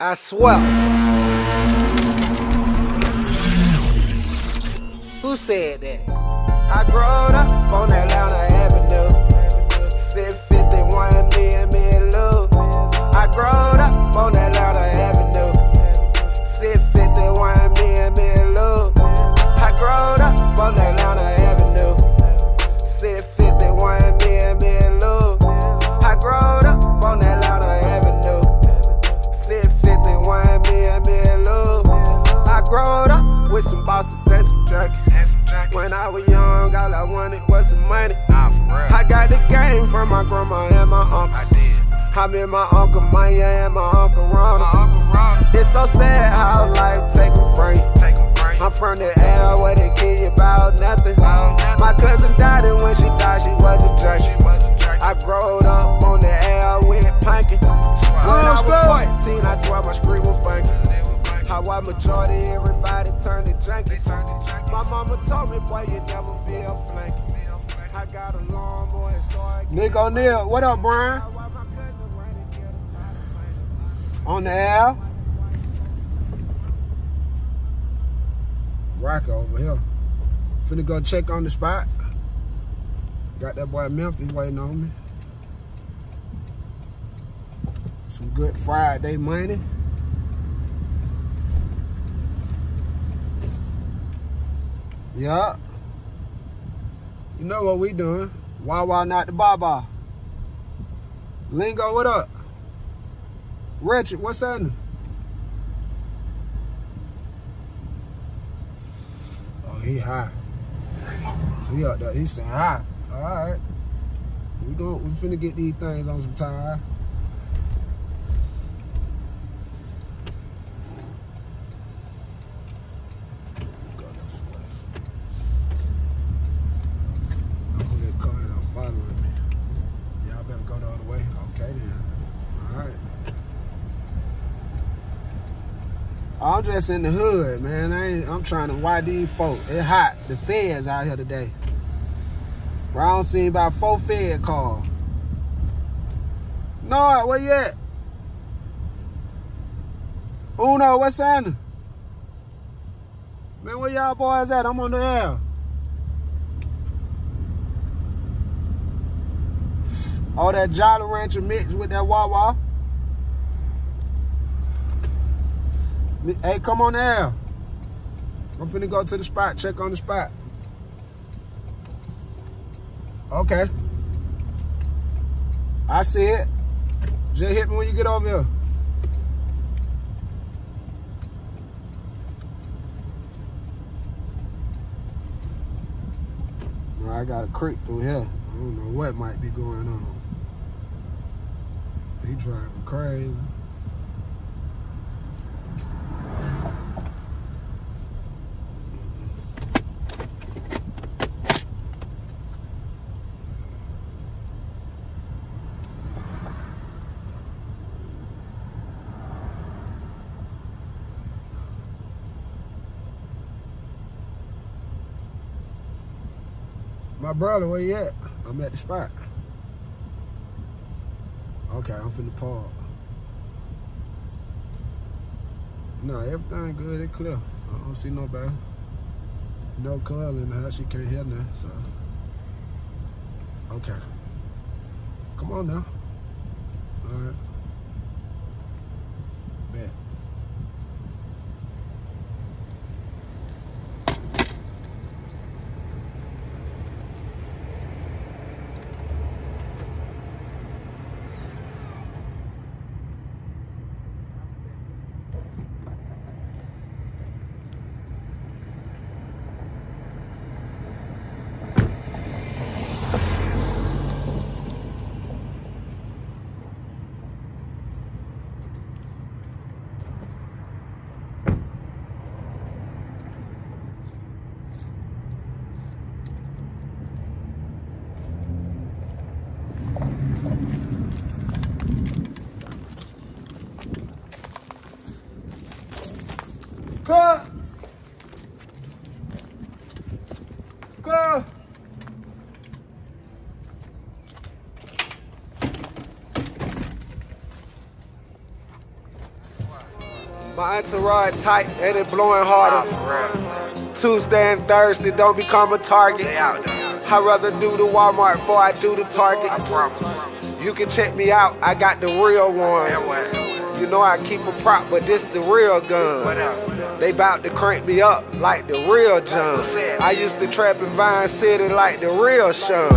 I swear. Who said that? I grew up on Atlanta Avenue. 651 me and me and Lou. I grew up on Atlanta Avenue. 651 me and me and Lou. I grew up on Atlanta Avenue. With some bosses and some junkies. When I was young, all I wanted was some money. I got the game from my grandma and my uncle. I met my uncle Maya and my uncle Ronald. It's so sad how life take them from you. I'm from the L where they kill you about nothing. My cousin died and when she died, she was a junkie. I growed up on the L with punkin. When I was 14, I swear my street was bunking. How I majority everybody turned to junkies. My mama told me, boy, you never be a flanky. I got a lawnmower and started. Nick O'Neal, what up, Brian? On the air. Rocker over here. Finna go check on the spot. Got that boy Memphis waiting on me. Some good Friday money. Yeah. You know what we doing. Wawa not the Baba. Lingo, what up? Richard, what's happening? Oh, he high. He up there. He saying hi. All right. We go. We finna get these things on some time. Go this way. Oh, that is following me. Y'all better go the other way. Okay then. All right. I'm just in the hood, man. I I'm trying to YD folk. It hot. The feds out here today. Round seen about four fed cars. No, where you at? Uno, what's happening? Man, where y'all boys at? I'm on the air. All that Jolly Rancher mixed with that Wawa. Hey, come on air. I'm finna go to the spot, check on the spot. Okay. I see it. Just hit me when you get over here. I got a creek through here. I don't know what might be going on. He driving crazy. My brother, where you at? I'm at the spot. Okay, I'm finna park. No, everything good, it clear. I don't see nobody. No call in the house, she can't hear now, so. Okay. Come on now. All right. Bet. Go! Go! My entourage tight and it blowing harder. Tuesday and Thursday don't become a target. I'd rather do the Walmart before I do the Target. You can check me out, I got the real ones. You know I keep a prop, but this the real gun. They bout to crank me up like the real John. I used to trap in Vine City like the real Sean.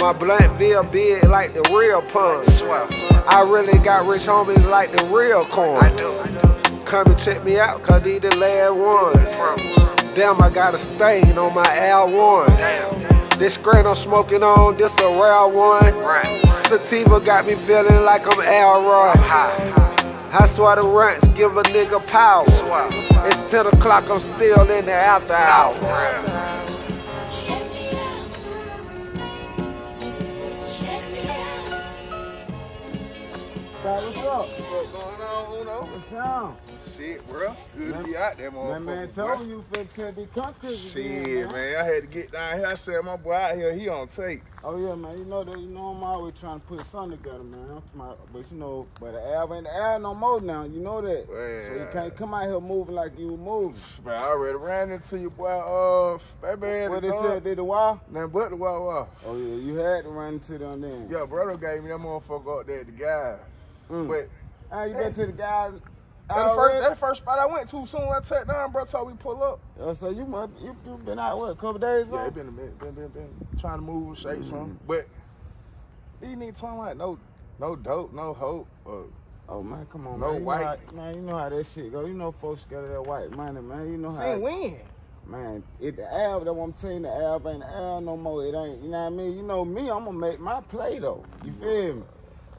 My blunt veil big like the real pun. I really got rich homies like the real corn. Come and check me out, cause these the last ones. Damn, I got a stain on my L1. This grain I'm smoking on, this a rare one. Sativa got me feeling like I'm Elroy. I swear the rents give a nigga power. It's 10 o'clock, I'm still in the after hour. what's up? What's going on, Uno? What's up? Shit, bro. Good to be out there, motherfucker. Man, man, boy. told you finna tell the country Shit, again, man. I had to get down here. I said, my boy out here, he on tape. Oh yeah, man. You know that. You know I'm always trying to put something together, man. My, but you know, but the ain't the no more now. You know that. So you can't come out here moving like you were moving. Man, I already ran into your boy, uh, that man. What they said did the wall? Nothing but the wow wow. Oh yeah, you had to run into them then. Yo, brother gave me that motherfucker up there the guy. Mm. But Ah, you been to the guys. That the, first, that first spot I went to, soon I touched down, bro, told we pull up. Oh, so you must you, you been out what a couple days? Yeah, it been a minute, been, been, been trying to move, shake Mm. something. But you need talking like no, no dope, no hope. Uh, Oh man, come on, No man. You know white. how- man, you know how that shit go. You know folks got that white money, man. You know how. Saying when? Man, it the Alv, that's what I'm telling you, the Alv ain't the Alv no more. It ain't, you know what I mean? You know me, I'm gonna make my play though. You feel me?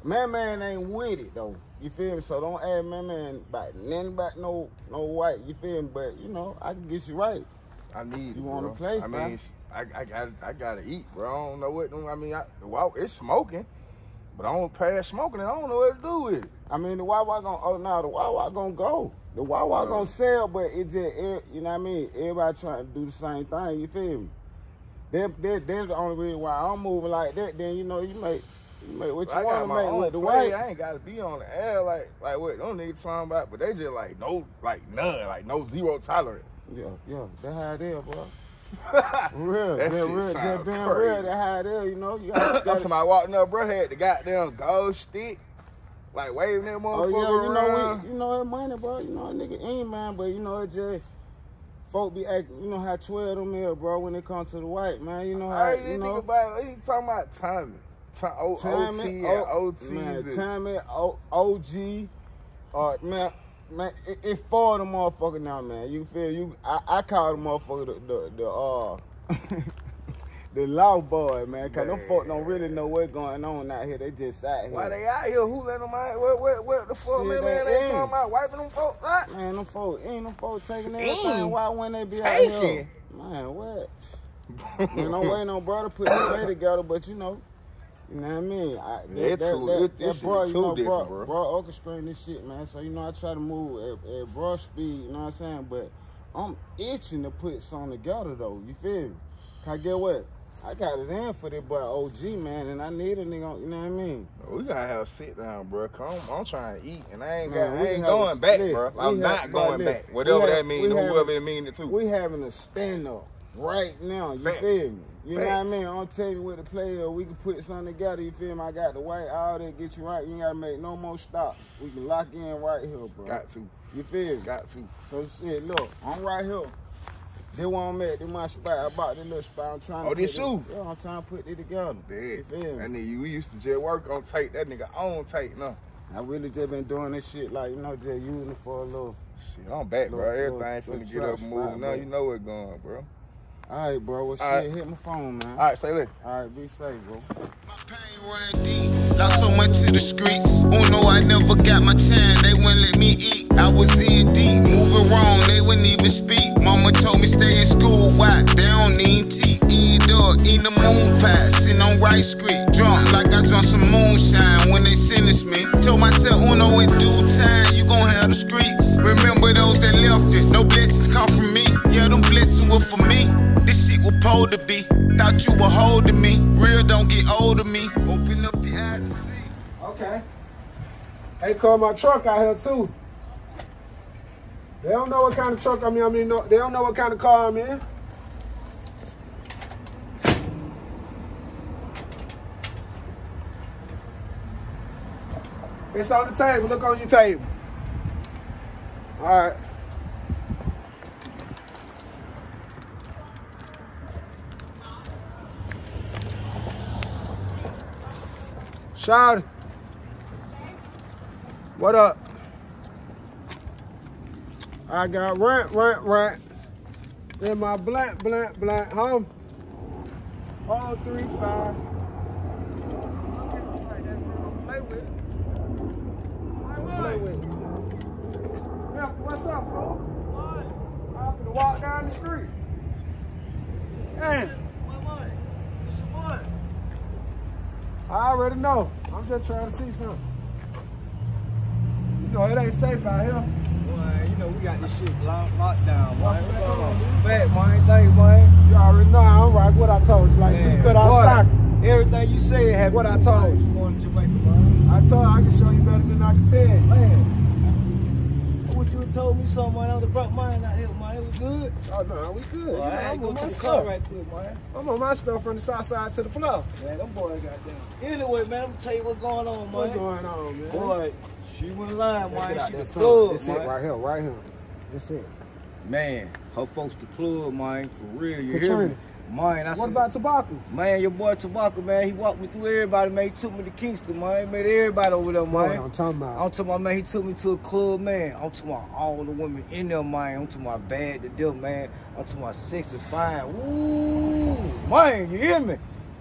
Man, man ain't with it though. You feel me? So don't ask man, man about nothing about no no white. You feel me? But you know, I can get you right. I need. You it, wanna play, I mean, I, I got I gotta eat, bro. I don't know what. I mean, I, well, it's smoking, but I don't pass smoking, and I don't know what to do with it. I mean, the Wawa gonna, oh, no, the Wawa gonna go. The Wawa gonna sell, but it just, it, you know what I mean? Everybody trying to do the same thing, you feel me? That, that, that's the only reason why I'm moving like that. Then, you know, you make, you make what you I want to make with the play. white. I ain't gotta be on the air like like what them niggas talking about, but they just like no, like none, like no zero tolerance. Yeah, yeah, that's how it is, bro. Real, That that real, sound just being crazy. real, that's how it is, you know? You gotta, That's gotta I walked up, bro, had the goddamn gold stick, like waving that Oh motherfucker yeah, you know around. we, you know that money, bro. You know a nigga ain't man, but you know it just folk be acting. You know how twelve them here, bro. When it comes to the white man, you know how Hey, you know. nigga about, he talking about timing? Time, o, Time OT it, and O- OT. man, and- time O- OG, uh, man, man, it, it for the motherfucker now, man. You feel you? I, I call the motherfucker the the, the uh. The law boy, man, cause them Man. folk don't really know what's going on out here. They just out here. Why they out here? Who let them out? What, what, what the fuck, Shit, man? they Man, they in. talking about wiping them folks out? Man, them folk, ain't them folk taking Ain't everything. Why when they be out here? Man, what? Man, I'm waiting on brother to put the play together, but you know, you know what I mean. I, Yeah, it too- it- this shit bro, too you know, different, bro, bro. bro orchestrating this shit, man. So you know, I try to move at, at bro speed. You know what I'm saying? But I'm itching to put something together, though. You feel me? Can I get what? I got it in for that boy OG, man, and I need a nigga. You know what I mean? We gotta have a sit down, bro. Come, I'm trying to eat, and I ain't got, we I ain't have going back, bro. I'm have- not going back. Whatever we that means, whoever it means it to. We having a stand up right now. You Facts. feel me? You know what I mean? I'm telling you what to play, or we can put something together. You feel me? I got the white, all that get you right. You ain't gotta make no more stops. We can lock in right here, bro. got to, You feel me? got to. So shit, look, I'm right here. They one I'm at, my spot. I bought this little spot. I'm trying to Oh, this you? Yeah, I'm trying to put it together. Dead. You feel That me? nigga, we used to just work on tape. That nigga on tape now. I really just been doing this shit like, you know, just using it for a little. Shit, I'm back, bro. Look, Everything finna get up and move. Now you know where it going, bro. All right, bro. Well, shit, All right. hit my phone, man. All right, say that. All right, be safe, bro. My pain run deep, lost so much to the streets. Oh no, I never got my chance, they wouldn't let me eat. I was in deep, moving wrong, they wouldn't even speak. Mama told me stay in school, why? They don't need tea. End up in the moon pie, sitting on Rice Street. Drunk like I drunk some moonshine when they sentenced me. Supposed to be. Thought you were holding me. Real don't get old of me. Open up your eyes and see. Okay. They call my truck out here too. They don't know what kind of truck I'm in. I mean, no, they don't know what kind of car I'm in. It's on the table. Look on your table. All right. Shout What up? I got rent, rent, rent. In my blank, blank, blank home. All three, five. What's up, bro? I'm gonna walk down the street. Hey. I already know. I'm just trying to see something. You know, it ain't safe out here. Boy, you know, we got this shit locked, locked down, man. What's going on, Back, man. Thank you, man. You already know I don't rock what I told you. Like, Man, two cut out stock. Everything you said happened. What I told you. you. You going to Jamaica, man. I told you I can show you better than I can tell you. Man. I wish you would told me something. I would have brought mine out here, man. It was good. Oh, no, we good. Boy, Yeah, I ain't I'm go on to my the car stuff. right quick, man. I'm on my stuff from the south side to the bluff. Man, them boys got them. Anyway, man, I'm going to tell you what's going on, man. What's going on, man? Boy, she went lying, Let's man. She that was sun. good, That's man. it right here, right here. That's it. Man, her folks the plug, man. For real, you hear me? Man, I What about tobaccos? Man, your boy Tobacco, man, he walked me through everybody, man. He took me to Kingston, man. He made everybody over there, Boy, man. I'm talking about. I'm talking about, man, he took me to a club, man. I'm talking about all the women in there, man. I'm talking about bad to deal, man. I'm talking about sexy, fine. Ooh, man, you hear me?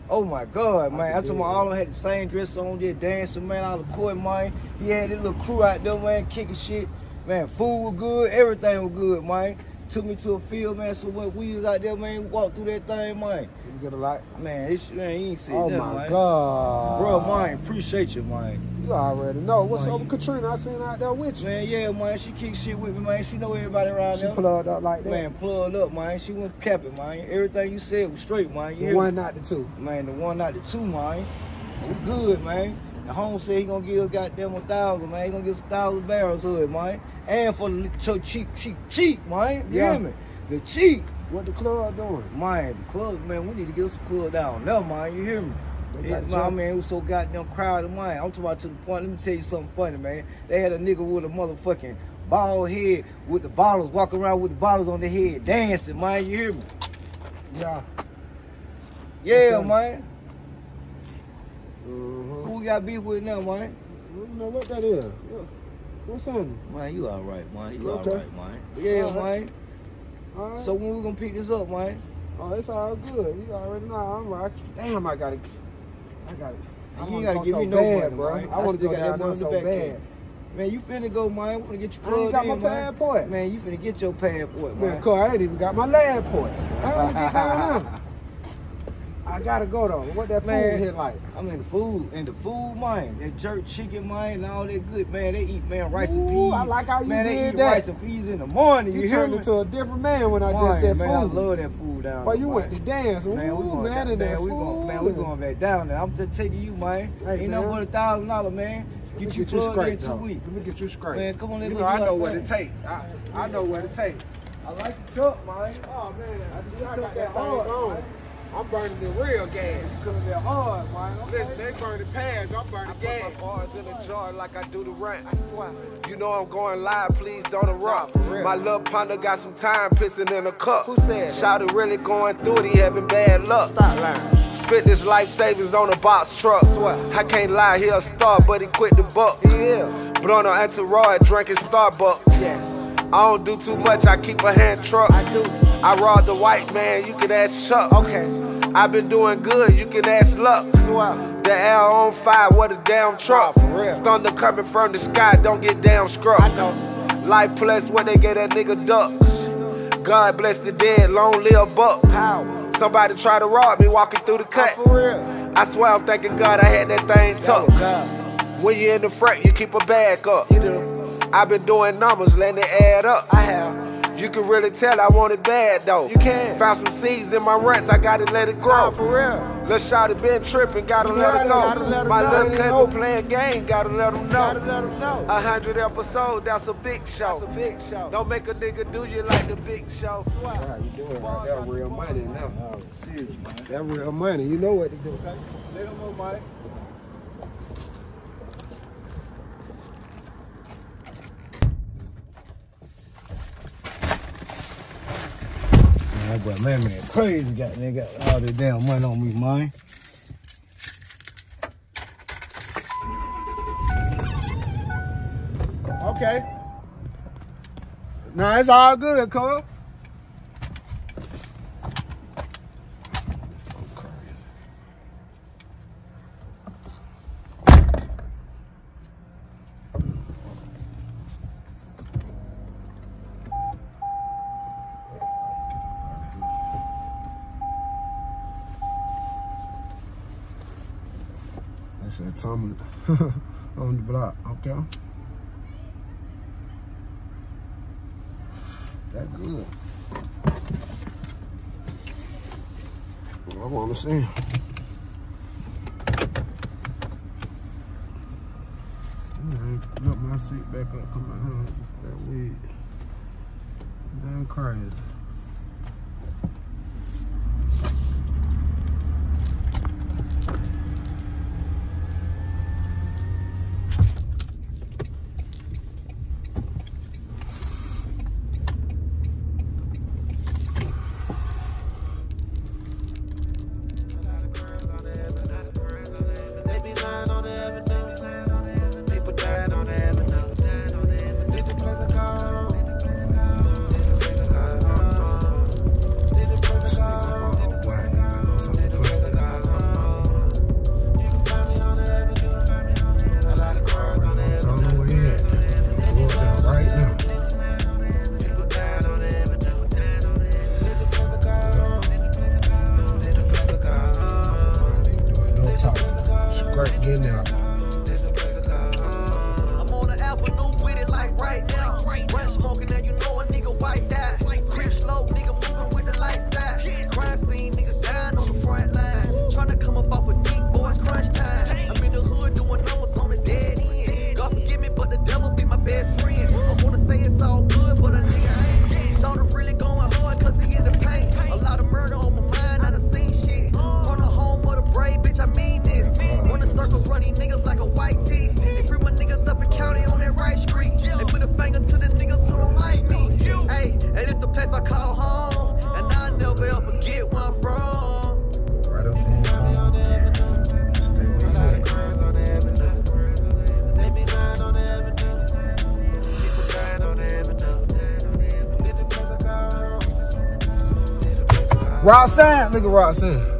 Oh my God, man. I'm talking about all of them had the same dress on, just dancing, man, all the court, man. He had this little crew out there, man, kicking shit. Man, food was good, everything was good, man. Took me to a field, man. So what we was out there, man, walked through that thing, man. You get a lot. Man, this man, he ain't see Oh that, my man. God. Bro, man, appreciate you, man. You already know. What's Man, up with Katrina? I seen her out there with you. Man, yeah, man, she kick shit with me, man. She know everybody around She there. plugged up like that. Man, plugged up, man. She went capping, man. Everything you said was straight, man. You the one, me? not the two. Man, the one, not the two, man. We good, man. The home said he gonna give us goddamn a thousand, man. He gonna give us a thousand barrels of it, man. And for the cheap, cheap, cheap, man. You Yeah. hear me? The cheap. What the club doing? Man, the club, man, we need to get us a club down there, man. You hear me? It, got man, it was so goddamn crowded, man. I'm talking about to the point. Let me tell you something funny, man. They had a nigga with a motherfucking bald head with the bottles, walking around with the bottles on their head, dancing, man. You hear me? Yeah. Yeah, man. Uh-huh. We got beef with now, man? I don't know what that is. What- What's on Man, you all right, man. You Okay. all right, man. Yeah, All right. man. All right. So when we gonna pick this up, man? oh, it's all good. You already know I'm right. Damn, I gotta. I gotta. I You gotta go give so me no bad, money, bro. man. I want to go down there in so bad. end. Man, you finna go, man. Wanna get your I plug ain't got my man. passport. Man, you finna get your passport, Man, man. cuz I ain't even got my lab port. I don't get down. I gotta go though. What that food Man. hit like? I'm in the food in the food, man. That jerk chicken, man, and all that good, man. They eat, man, rice and peas. I like how you man, they did eat that. rice and peas in the morning. You, You, hear turned me? into a different man when I Man, just said man, food. I love that food down there, you man. went to dance. Man, we Ooh, going man, down, man, that we food. going, man, we going back down there. I'm just taking you, man. Hey, Ain't nothing but a thousand dollar, man. Let Get me you get you plugged in two weeks. Let me get you straight. Man, come on, let's you know, I know what it take. I, know what it take. I like the truck, man. Oh man, I see I got that hard. I'm burning the real gas. Coming there hard, man. Listen, they burning pads. I'm burning gas. I put my bars in a jar like I do the rent. You know I'm going live, please don't erupt. real. My little partner got some time pissing in a cup. Who said that? Shout really going through it, he having bad luck. Stop lying. Spit this life savings on a box truck. Swear. I can't lie, he a star, but he quit the buck. Yeah. Bruno Entourage drinking Starbucks. Yes. I don't do too much, I keep a hand truck. I do. I robbed the white man, you can ask Chuck. Okay. I been doing good, you can ask Luck. The air on fire, what a damn truck. Nah, for real. Thunder coming from the sky, don't get damn know. Life plus what they get that nigga ducks. God bless the dead, long live buck. Power. Somebody try to rob me walking through the cut. For real. I swear I'm thanking God I had that thing tucked. When you in the front, you keep a bag up. You do. i been doing numbers, letting it add up. I have. You can really tell I want it bad though. You can. Found some seeds in my rents, I gotta let it grow. Nah, for real. Little shot been tripping, gotta, gotta, gotta let it go. my little cousin know. playing game, gotta let him know. A hundred episodes, that's a big show. That's a big show. Don't make a nigga do you like the big show. Swap. How you doing right. That real money now. Oh. That real money, you know what to do. Okay. Say no more, Mike. that boy crazy. Got they got all the damn money on me, man. Okay. Now it's all good, Cole. on the block, okay? That good. I want to see. Put my seat back up, come on, that weed. Damn crazy. nigga rocks in.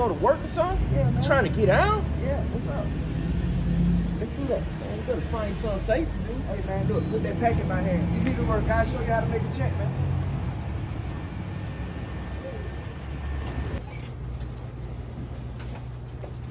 Go to work or something? Yeah, man. Trying to get out? Yeah, what's up? Let's do that. Man, you better find something safe to do. Hey, man, look, put that pack in my hand. Give me the work. I'll show you how to make a check, man.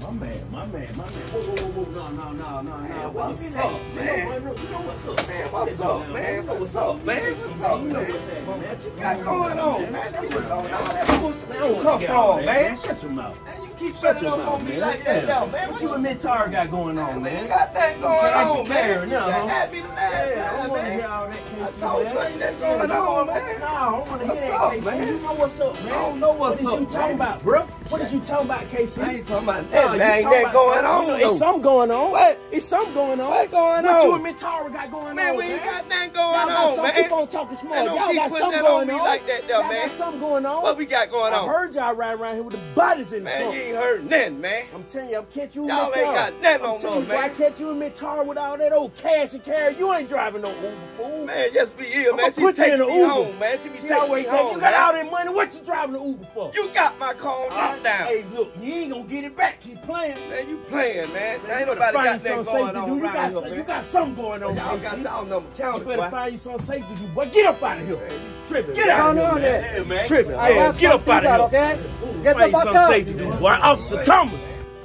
My man, my man, my man. Whoa, whoa, whoa, whoa, no, no, no, no, no. what's up, man? You know, what's up, Man, what's up, man? What's up, man? What's up, man? what's happening, man. What you got going on, man? That know, all that bullshit where you come from, man. Shut your mouth. Man, you keep shutting up on me like that, now, man. What you and Mintar got going on, Man, got that going on, man. You had me the last time, man. I told you ain't that going on, man. No, I don't want to hear up, that, KC. man? You know what's up, man. I don't know what's what up, What is you talking man. about, bro? What is you talking about, KC? I ain't talking about Nah, man. Ain't that going on, though? It's something going on. What? It's something going on. What going on? What you and Mintara got going Man, on, we ain't got nothing going on, man. Keep on talking. Man, don't Y'all got putting something that on going me on. like that Y'all man. got something going on. What we got going on? I heard y'all riding around here with the bodies in the Man, you ain't heard nothing, man. I'm telling you, I'm catching you Y'all ain't got nothing I'm on telling us, you, boy, I catch you in Mintar with all that old cash and carry. You ain't driving no Uber, fool. Man, we here, I'ma man. She put you in taking me Uber. home, man. She be She taking me home, you got man. all that money. What you driving the Uber for? You got my car on Uh, lockdown. Hey, look, you ain't gonna get it back. Keep playing. Man, you playing, man. Man, ain't nobody got that going on. You got, here, you got something going on. Y'all got y'all number You counted, better boy. find you something safe to do. Boy, get up out of here. Man, you tripping. Get out of here, man. that- Yeah, man. Tripping. Get up out of here. okay? Get the you fuck something up. safe to do. Officer Thomas.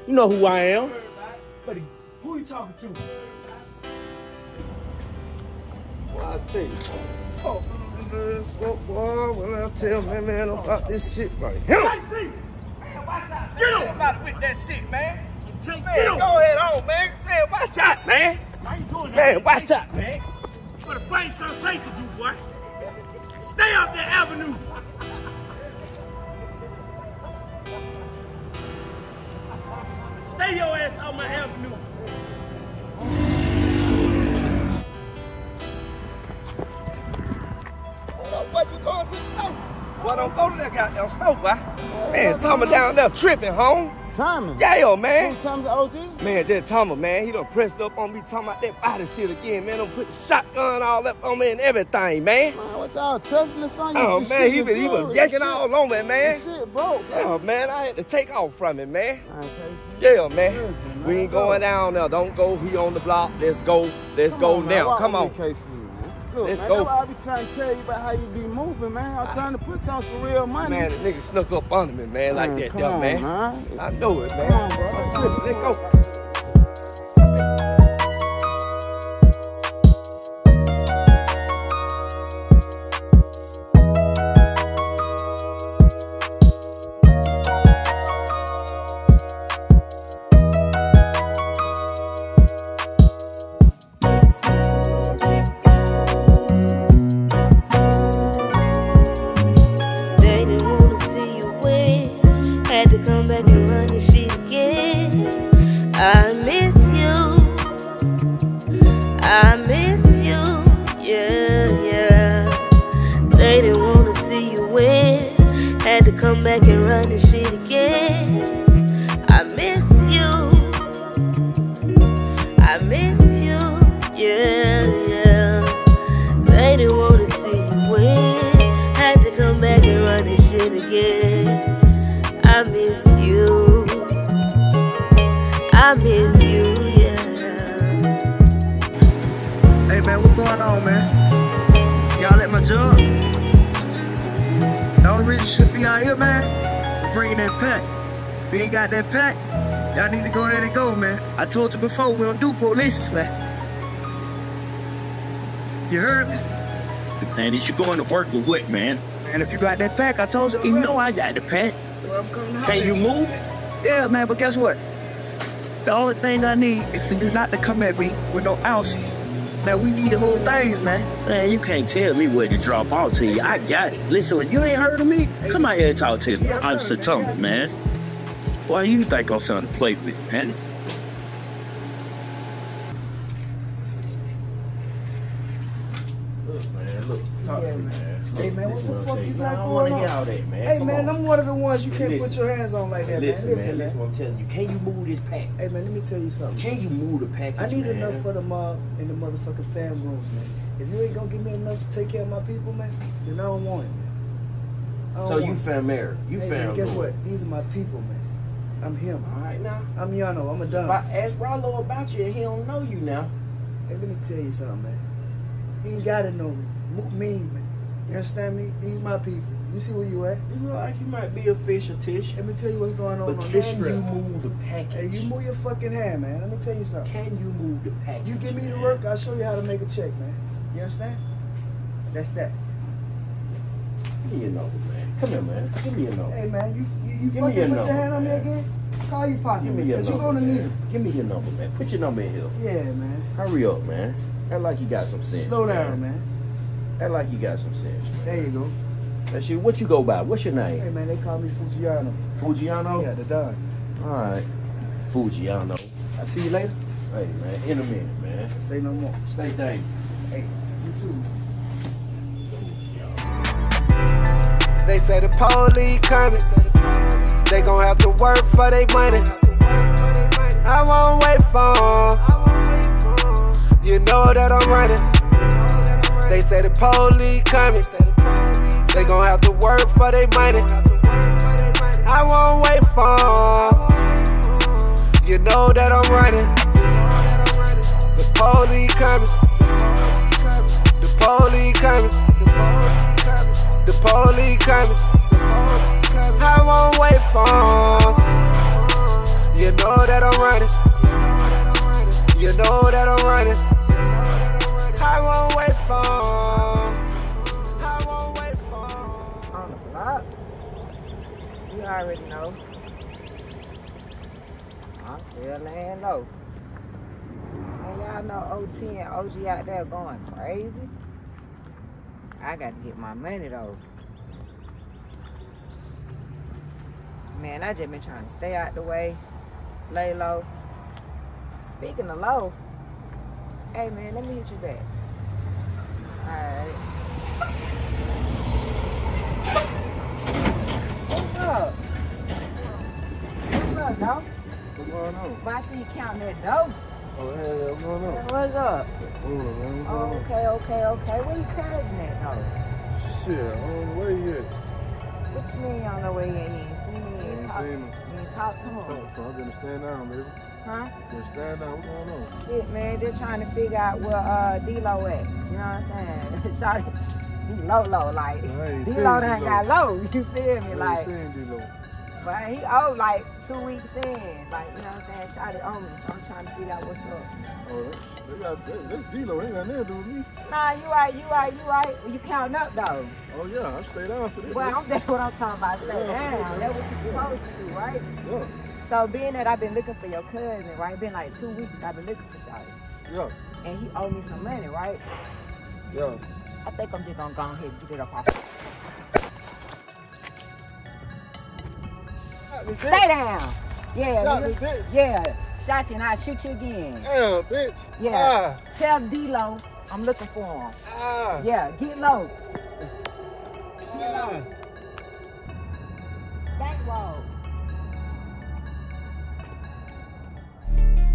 You know who I am. But who you talking to? I tell you, fuck this boy. When I tell man, man about this shit right here. KC! Get Get about it with that shit, man. Take, Man, get go ahead on, man. Man, watch out, man. Why you doing that? Man, watch out, man. You better find something safe to do, boy. Stay up the avenue. Stay your ass on my avenue. Up, What you going to the store? Well, don't go to that goddamn store, boy. Man, Thomas down there tripping, home. Tommy. Yeah, man. Who Tommy's OG? Man, just Thomas, man, he done pressed up on me talking about that body shit again, man. Done put the shotgun all up on me and everything, man. Man, what y'all touching this on you? Oh, This man, he was, he was good. yanking all on me, man. this Shit, bro. Oh, man, I had to take off from it, man. Yeah, man. Good, man. We ain't going down there. Don't go. He on the block. Let's go. Let's Come go on, now. Come on. man. Look, Let's man, go. I be trying to tell you about how you be moving, man. I'm trying to put you on some real money. Man, the nigga snuck up under me, man, like that, come there, on, man. man. I know it, man. Come on, bro. Let's go. Run this shit again. I miss you. I miss you, yeah. Hey man, what's going on, man? Y'all at my job? The only reason you should be out here, man, is bringing that pack. If you ain't got that pack, y'all need to go ahead and go, man. I told you before, we don't do police, man. You heard me? Man, is you going to work with what, man? And if you got that pack, I told you. You know I got the pack. Well, I'm coming to holler Can you move? Yeah, man, but guess what? The only thing I need is for you not to come at me with no ounces. Now, we need the whole things, man. Man, you can't tell me where to drop off to you. I got it. Listen, you ain't heard of me? Come out here and talk to me. I'm Thomas, man. Why you think I'm something to play with, man? Hey, man, what the fuck you got I don't want going to on. all that, man. Hey Come man, on. I'm one of the ones you can't Listen. Put your hands on like that, listen, man. man, Listen, listen man. what I'm telling you. Can you move this pack? Hey man, let me tell you something. Can you move the pack? I need man? enough for the mob in the motherfucking fam rooms, man. If you ain't gonna give me enough to take care of my people, man, then I don't want it, man. So you found married. You hey, found man, guess what? These are my people, man. I'm him. All right now. I'm Yano. I'm a If. I ask Rollo about you, and he don't know you now. Hey, let me tell you something, man. He ain't gotta know me. Me, man. You understand me? These my people. You see where you at? You look like you might be official, Tish. Let me tell you what's going on But on this can you move the package? Hey, you move your fucking hand, man. Let me tell you something. Can you move the package? You give me the work, I'll show you how to make a check, man. You understand? That's that. Give me your number, man. Come here, man. Give me your number. Hey, man, you you, you Give fucking your put your number, hand on me again? Call your partner, Give me your number, gonna need man. it. Give me your number, man. Put your number in here. Yeah, man. Hurry up, man. Act like you got some sense. Slow down, man. Act like you got some sense, man. There you go. That's you. What you go by? What's your name? Hey, man, they call me Fujiano. Fujiano? Yeah, the Don. All right. Fujiano. I see you later. Hey, man. In a minute, man. Say no more. Stay dangerous. Hey, you too. They say the police coming. They gon' have to work for their money. I won't wait for 'em. You know that I'm running. They say the police coming. They gon' have to work for their money. I won't wait for. You know that I'm running. The police coming. The police coming. The police coming. I won't wait for. You know that I'm running. You know that I'm running. I won't wait for You already know. I'm still laying low. And y'all know OT and OG out there going crazy. I got to get my money though. Man, I just been trying to stay out the way, lay low. Speaking of low, hey man, let me hit you back. Alright. What's up? What's up, dog? What's going on? I see you counting that dough. Oh, yeah, yeah, what's going on? What's up? Oh, man, what's Oh, okay, okay, okay. Where you cousin at, though? Shit, on the way yet. What you mean on the way in? You ain't seen me? You ain't ain't talk, seen him. you ain't talk to him? So I'm gonna stand down, baby. Huh? Gonna stand down. What's going on? Shit, man. Just trying to figure out where uh, D-Lo at. You know what I'm saying? Shawty, he low, low. Like, ain't D-Lo done got low. You feel me? Like, ain't seen D-Lo. but he owe like two weeks in. Like, you know what I'm saying? Shawty owe me. So I'm trying to figure out what's up. Oh, that's, they got, that, that's D-Lo. Ain't got nothing to do with me. Nah, you right, you right, you right. You counting up, though. Oh, yeah, I stay down for this. Well, I'm that's what I'm talking about. Stay Yeah. down. That's what you're supposed to do, right? Yeah, So being that I've been looking for your cousin, right? Been like two weeks I've been looking for Shawty. yeah, And he owed me some money, right? yeah. I think I'm just gonna go ahead and get it up off. Stay down. Yeah, nigga. yeah. Shot you and I shoot you again. Damn, bitch. Yeah. Tell D-Lo I'm looking for him. Ah, Yeah, get low. ah. Bankroll.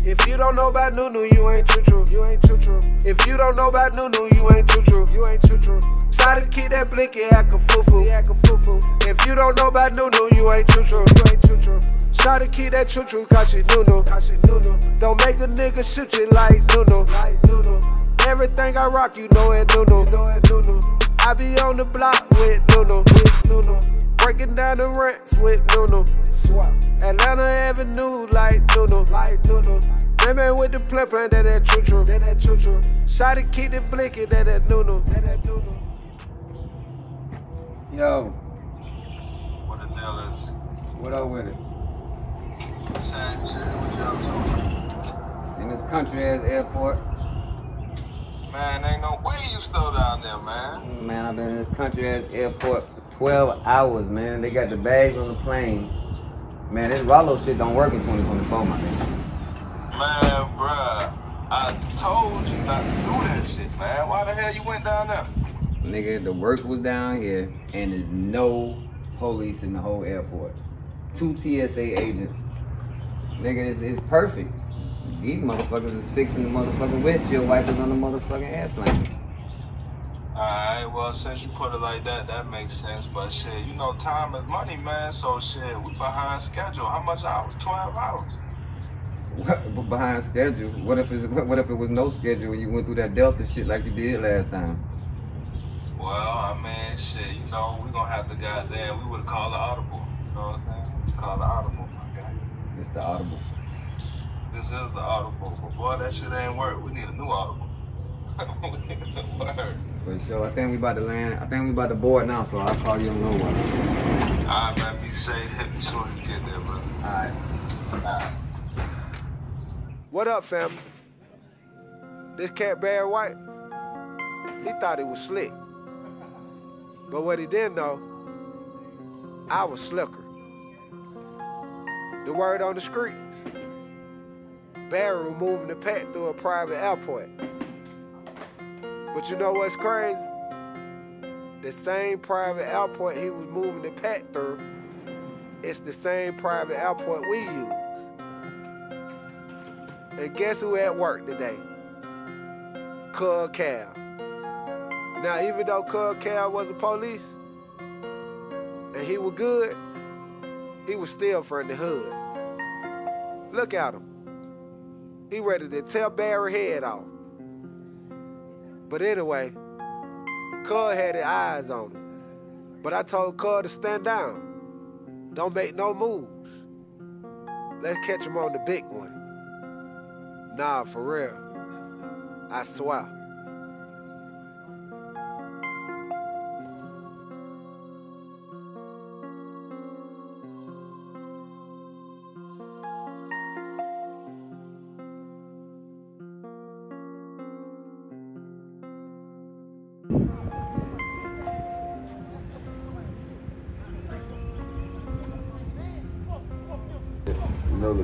If you don't know about Nunu, you ain't true true. You ain't true true. If you don't know about Nunu, you ain't true true. You ain't true true. Try to keep that blinky act a foo foo. Act a foo foo. If you don't know about Nunu, you ain't true true. You ain't true true. Try to keep that true true, cause she Nunu. Cause she Nunu. Don't make a nigga shoot you like Nunu. Like Nunu. Everything I rock, you know it Nunu. You know it Nunu. I be on the block with Nunu. With Nunu. Breaking down the rents with Nunu. Swap. Atlanta Avenue like Nunu. Like Nunu. That man with the play plan, that that true true. That that true true. Shot to keep it blinking, that that Nunu. That that Nunu. Yo, What the deal is? what up with it? Same shit. What you up to? In this country ass airport. Man, ain't no way you still down there, man. Man, I've been in this country ass airport for 12 hours, man. They got the bags on the plane. Man, this Rollo shit don't work in 2024, my nigga. Man, bruh, I told you not to do that shit, man. Why the hell you went down there? nigga, the work was down here, and there's no police in the whole airport. Two TSA agents. Nigga, it's, it's perfect. These motherfuckers is fixing the motherfucking windshield wipers on the motherfucking airplane. Alright, well, since you put it like that, that makes sense. But shit, you know, time is money, man. So shit, we behind schedule. How much hours? 12 hours. What, behind schedule? What if it's what if it was no schedule and you went through that Delta shit like you did last time? Well, I mean, shit, you know, we gonna have to goddamn, we would have called the audible. You know what I'm saying? Call the audible, my guy. It's the audible. This is the audible. But boy, that shit ain't work. We need a new audible. For sure. I think we about to land. I think we about to board now, so I'll call you in a little while. Alright, man, be safe. Hit me soon as you get there, brother. Alright. Alright. What up, fam? This cat Barry White, he thought he was slick. But what he didn't know, I was slicker. The word on the streets. Barry was moving the pack through a private airport. But you know what's crazy? The same private airport he was moving the pack through, it's the same private airport we use. And guess who at work today? Cub Cal. Now, even though Cub Cal was a police and he was good, he was still from the hood. Look at him. He ready to tear Barry head off. But anyway, Cub had his eyes on him. But I told Cub to stand down. Don't make no moves. Let's catch him on the big one. Nah, for real. I swear.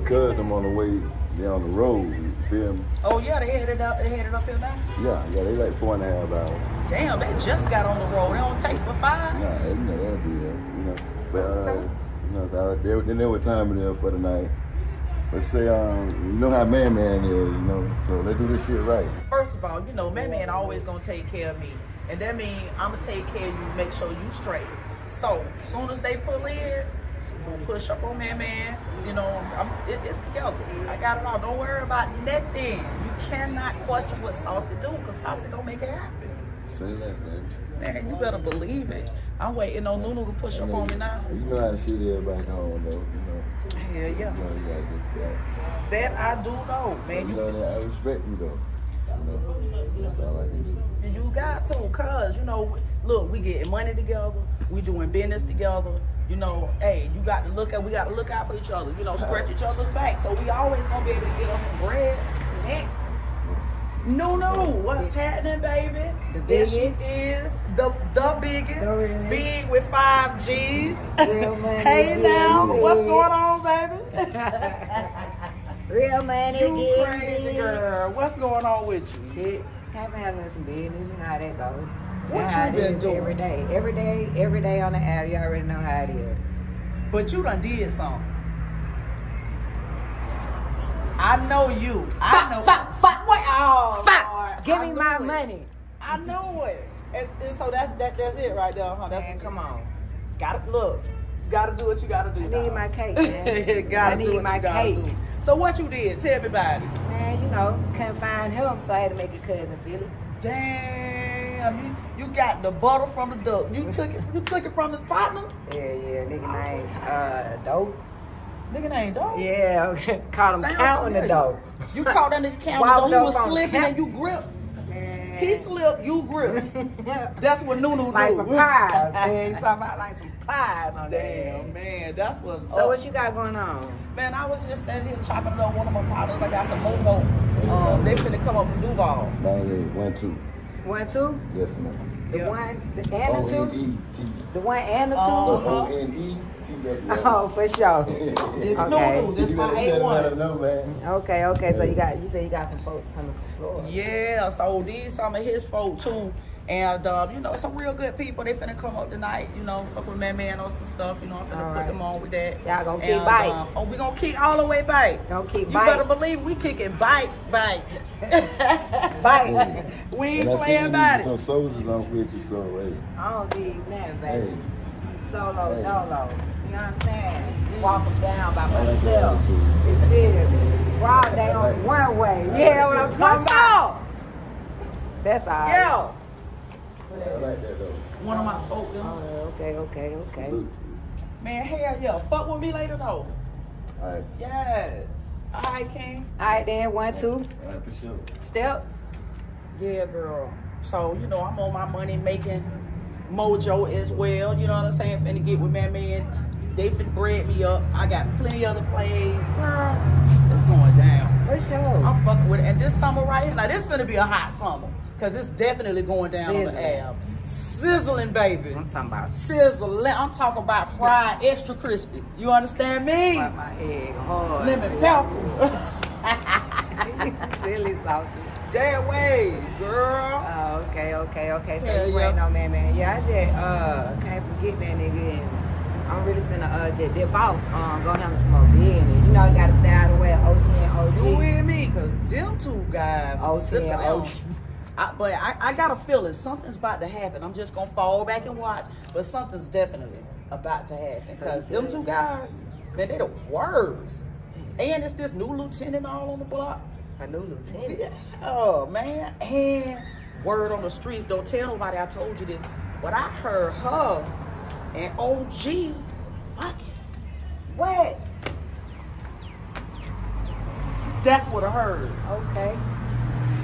You know, the cuz them on the way down the road, you feel me? Oh yeah, they headed up. They headed up here now. Yeah, yeah, they like four and a half hours. Damn, they just got on the road. They don't take but five. Nah, you know, that'll be it, you know. But, uh, you know, so they, they know what time it is for the night. Let's say, um, you know how Man Man is, you know, so let's do this shit right. First of all, you know, man, man always gonna take care of me, and that means I'm gonna take care of you, make sure you straight. So, soon as they pull in, push up on man, man. You know, I'm, it, it's together. I got it all. Don't worry about nothing. You cannot question what Saucy do, cause Saucy gonna make it happen. Say that, man. Man, you better believe it. I'm waiting on Nunu to push up on me now. You know how she is back home, though, you know. Hell yeah. You know, you just, uh, That I do know, man. you know that I respect you, though. You know, that's all I can say. And you got to, cause you know, look, we getting money together, we doing business together. You know, hey, you got to look at, we got to look out for each other. You know, scratch each other's back. So we always gonna be able to get us some bread. No, no, what's happening, baby? The biggest. is, the the biggest, The big with five G's. Real money, hey now, money. what's going on, baby? Real money, You crazy girl. What's going on with you? Shit, it's time for having some business. You know how that goes. What you been doing? Every day, every day, every day on the app. You already know how it is. But you done did something. I know you. I know. fuck, fuck. What? Oh, Fuck. Give me my it. money. I know it. And, and so that's that, that's it right there, huh? That's Man, come on. Gotta look. Gotta do what you gotta do. I need dog. my cake, man. gotta I do need what my you gotta cake. do. So what you did? Tell everybody. Man, you know, couldn't find him, so I had to make a cousin it. Damn, you, you got the butter from the duck. You took it. You took it from his partner. Yeah, yeah, nigga name uh dope. Nigga name dope. Yeah, okay. caught him Sound counting the familiar. dope. You caught that nigga counting Walked dope. He was slipping count- and you gripped. He slipped, you grip. That's what Nunu like do. some pies. man. You talking about like some pies on there. Damn, man, that's what's So up. what you got going on? Man, I was just standing here chopping it up one of my partners. I got some mofo. Um, they finna come up from Duval. Nine, eight, one, two. One, two? Yes, ma'am. The one, the and the two? O-N-E-T. The one and the two? Uh-huh. O-N-E-T-W. Oh, for sure. It's okay. Nunu. This You my better, you better let A1. know, man. Okay, okay. So you got you said you got some folks coming from Florida. Yeah, so these some of his folks too. And um, you know, some real good people. They finna come up tonight. You know, fuck with man man on some stuff. You know, I'm finna All put right. them on with that. Y'all gonna kick And, bite. um, oh, we gonna kick all the way bite. Don't kick You bite. better believe we kicking bite, bite, Bite. we ain't And playing seen about Some it. soldiers on with you, so hey. I don't need nothing, baby. Hey. Solo, Hey. dolo. You know what I'm saying? Walk them down by myself. that too. You feel me? Broad day on one way. Yeah, what I'm talking about? That's all. Yeah. I like that though. One of my folk, them. Oh, okay, okay, okay. Salute Man, hell yeah. Fuck with me later though. All right, Yes. All right, King. All right, then one, two, all right, for sure. step. Yeah, girl. So, you know, I'm on my money making mojo as well. You know what I'm saying? Finna get with my man. They finna bread me up. I got plenty other plays. Girl, it's going down. For sure. I'm fucking with it. And this summer right here, now this finna be a hot summer. Cause it's definitely going down on the Ave. Sizzling, baby. I'm talking about Sizzling. I'm talking about fried extra crispy. You understand me? Wipe my egg hard. Lemon pepper. Silly saucy. that way, girl. Oh, okay, okay, okay. So Hell you yeah. waiting on man, man. Yeah, I just uh can't forget that nigga and I'm really finna uh just dip off. Um go down to smoke business. You know you gotta stay out of the way of OT and OG. You with me? Cause them two guys, OT sick and. OG. I, but I, I got a feeling something's about to happen. I'm just gonna fall back and watch, but something's definitely about to happen. Cause them two guys, man, they the worst. And it's this new lieutenant all on the block. A new lieutenant. Yeah, oh, man. And word on the streets, don't tell nobody I told you this, but I heard her and OG fucking. What? That's what I heard. Okay.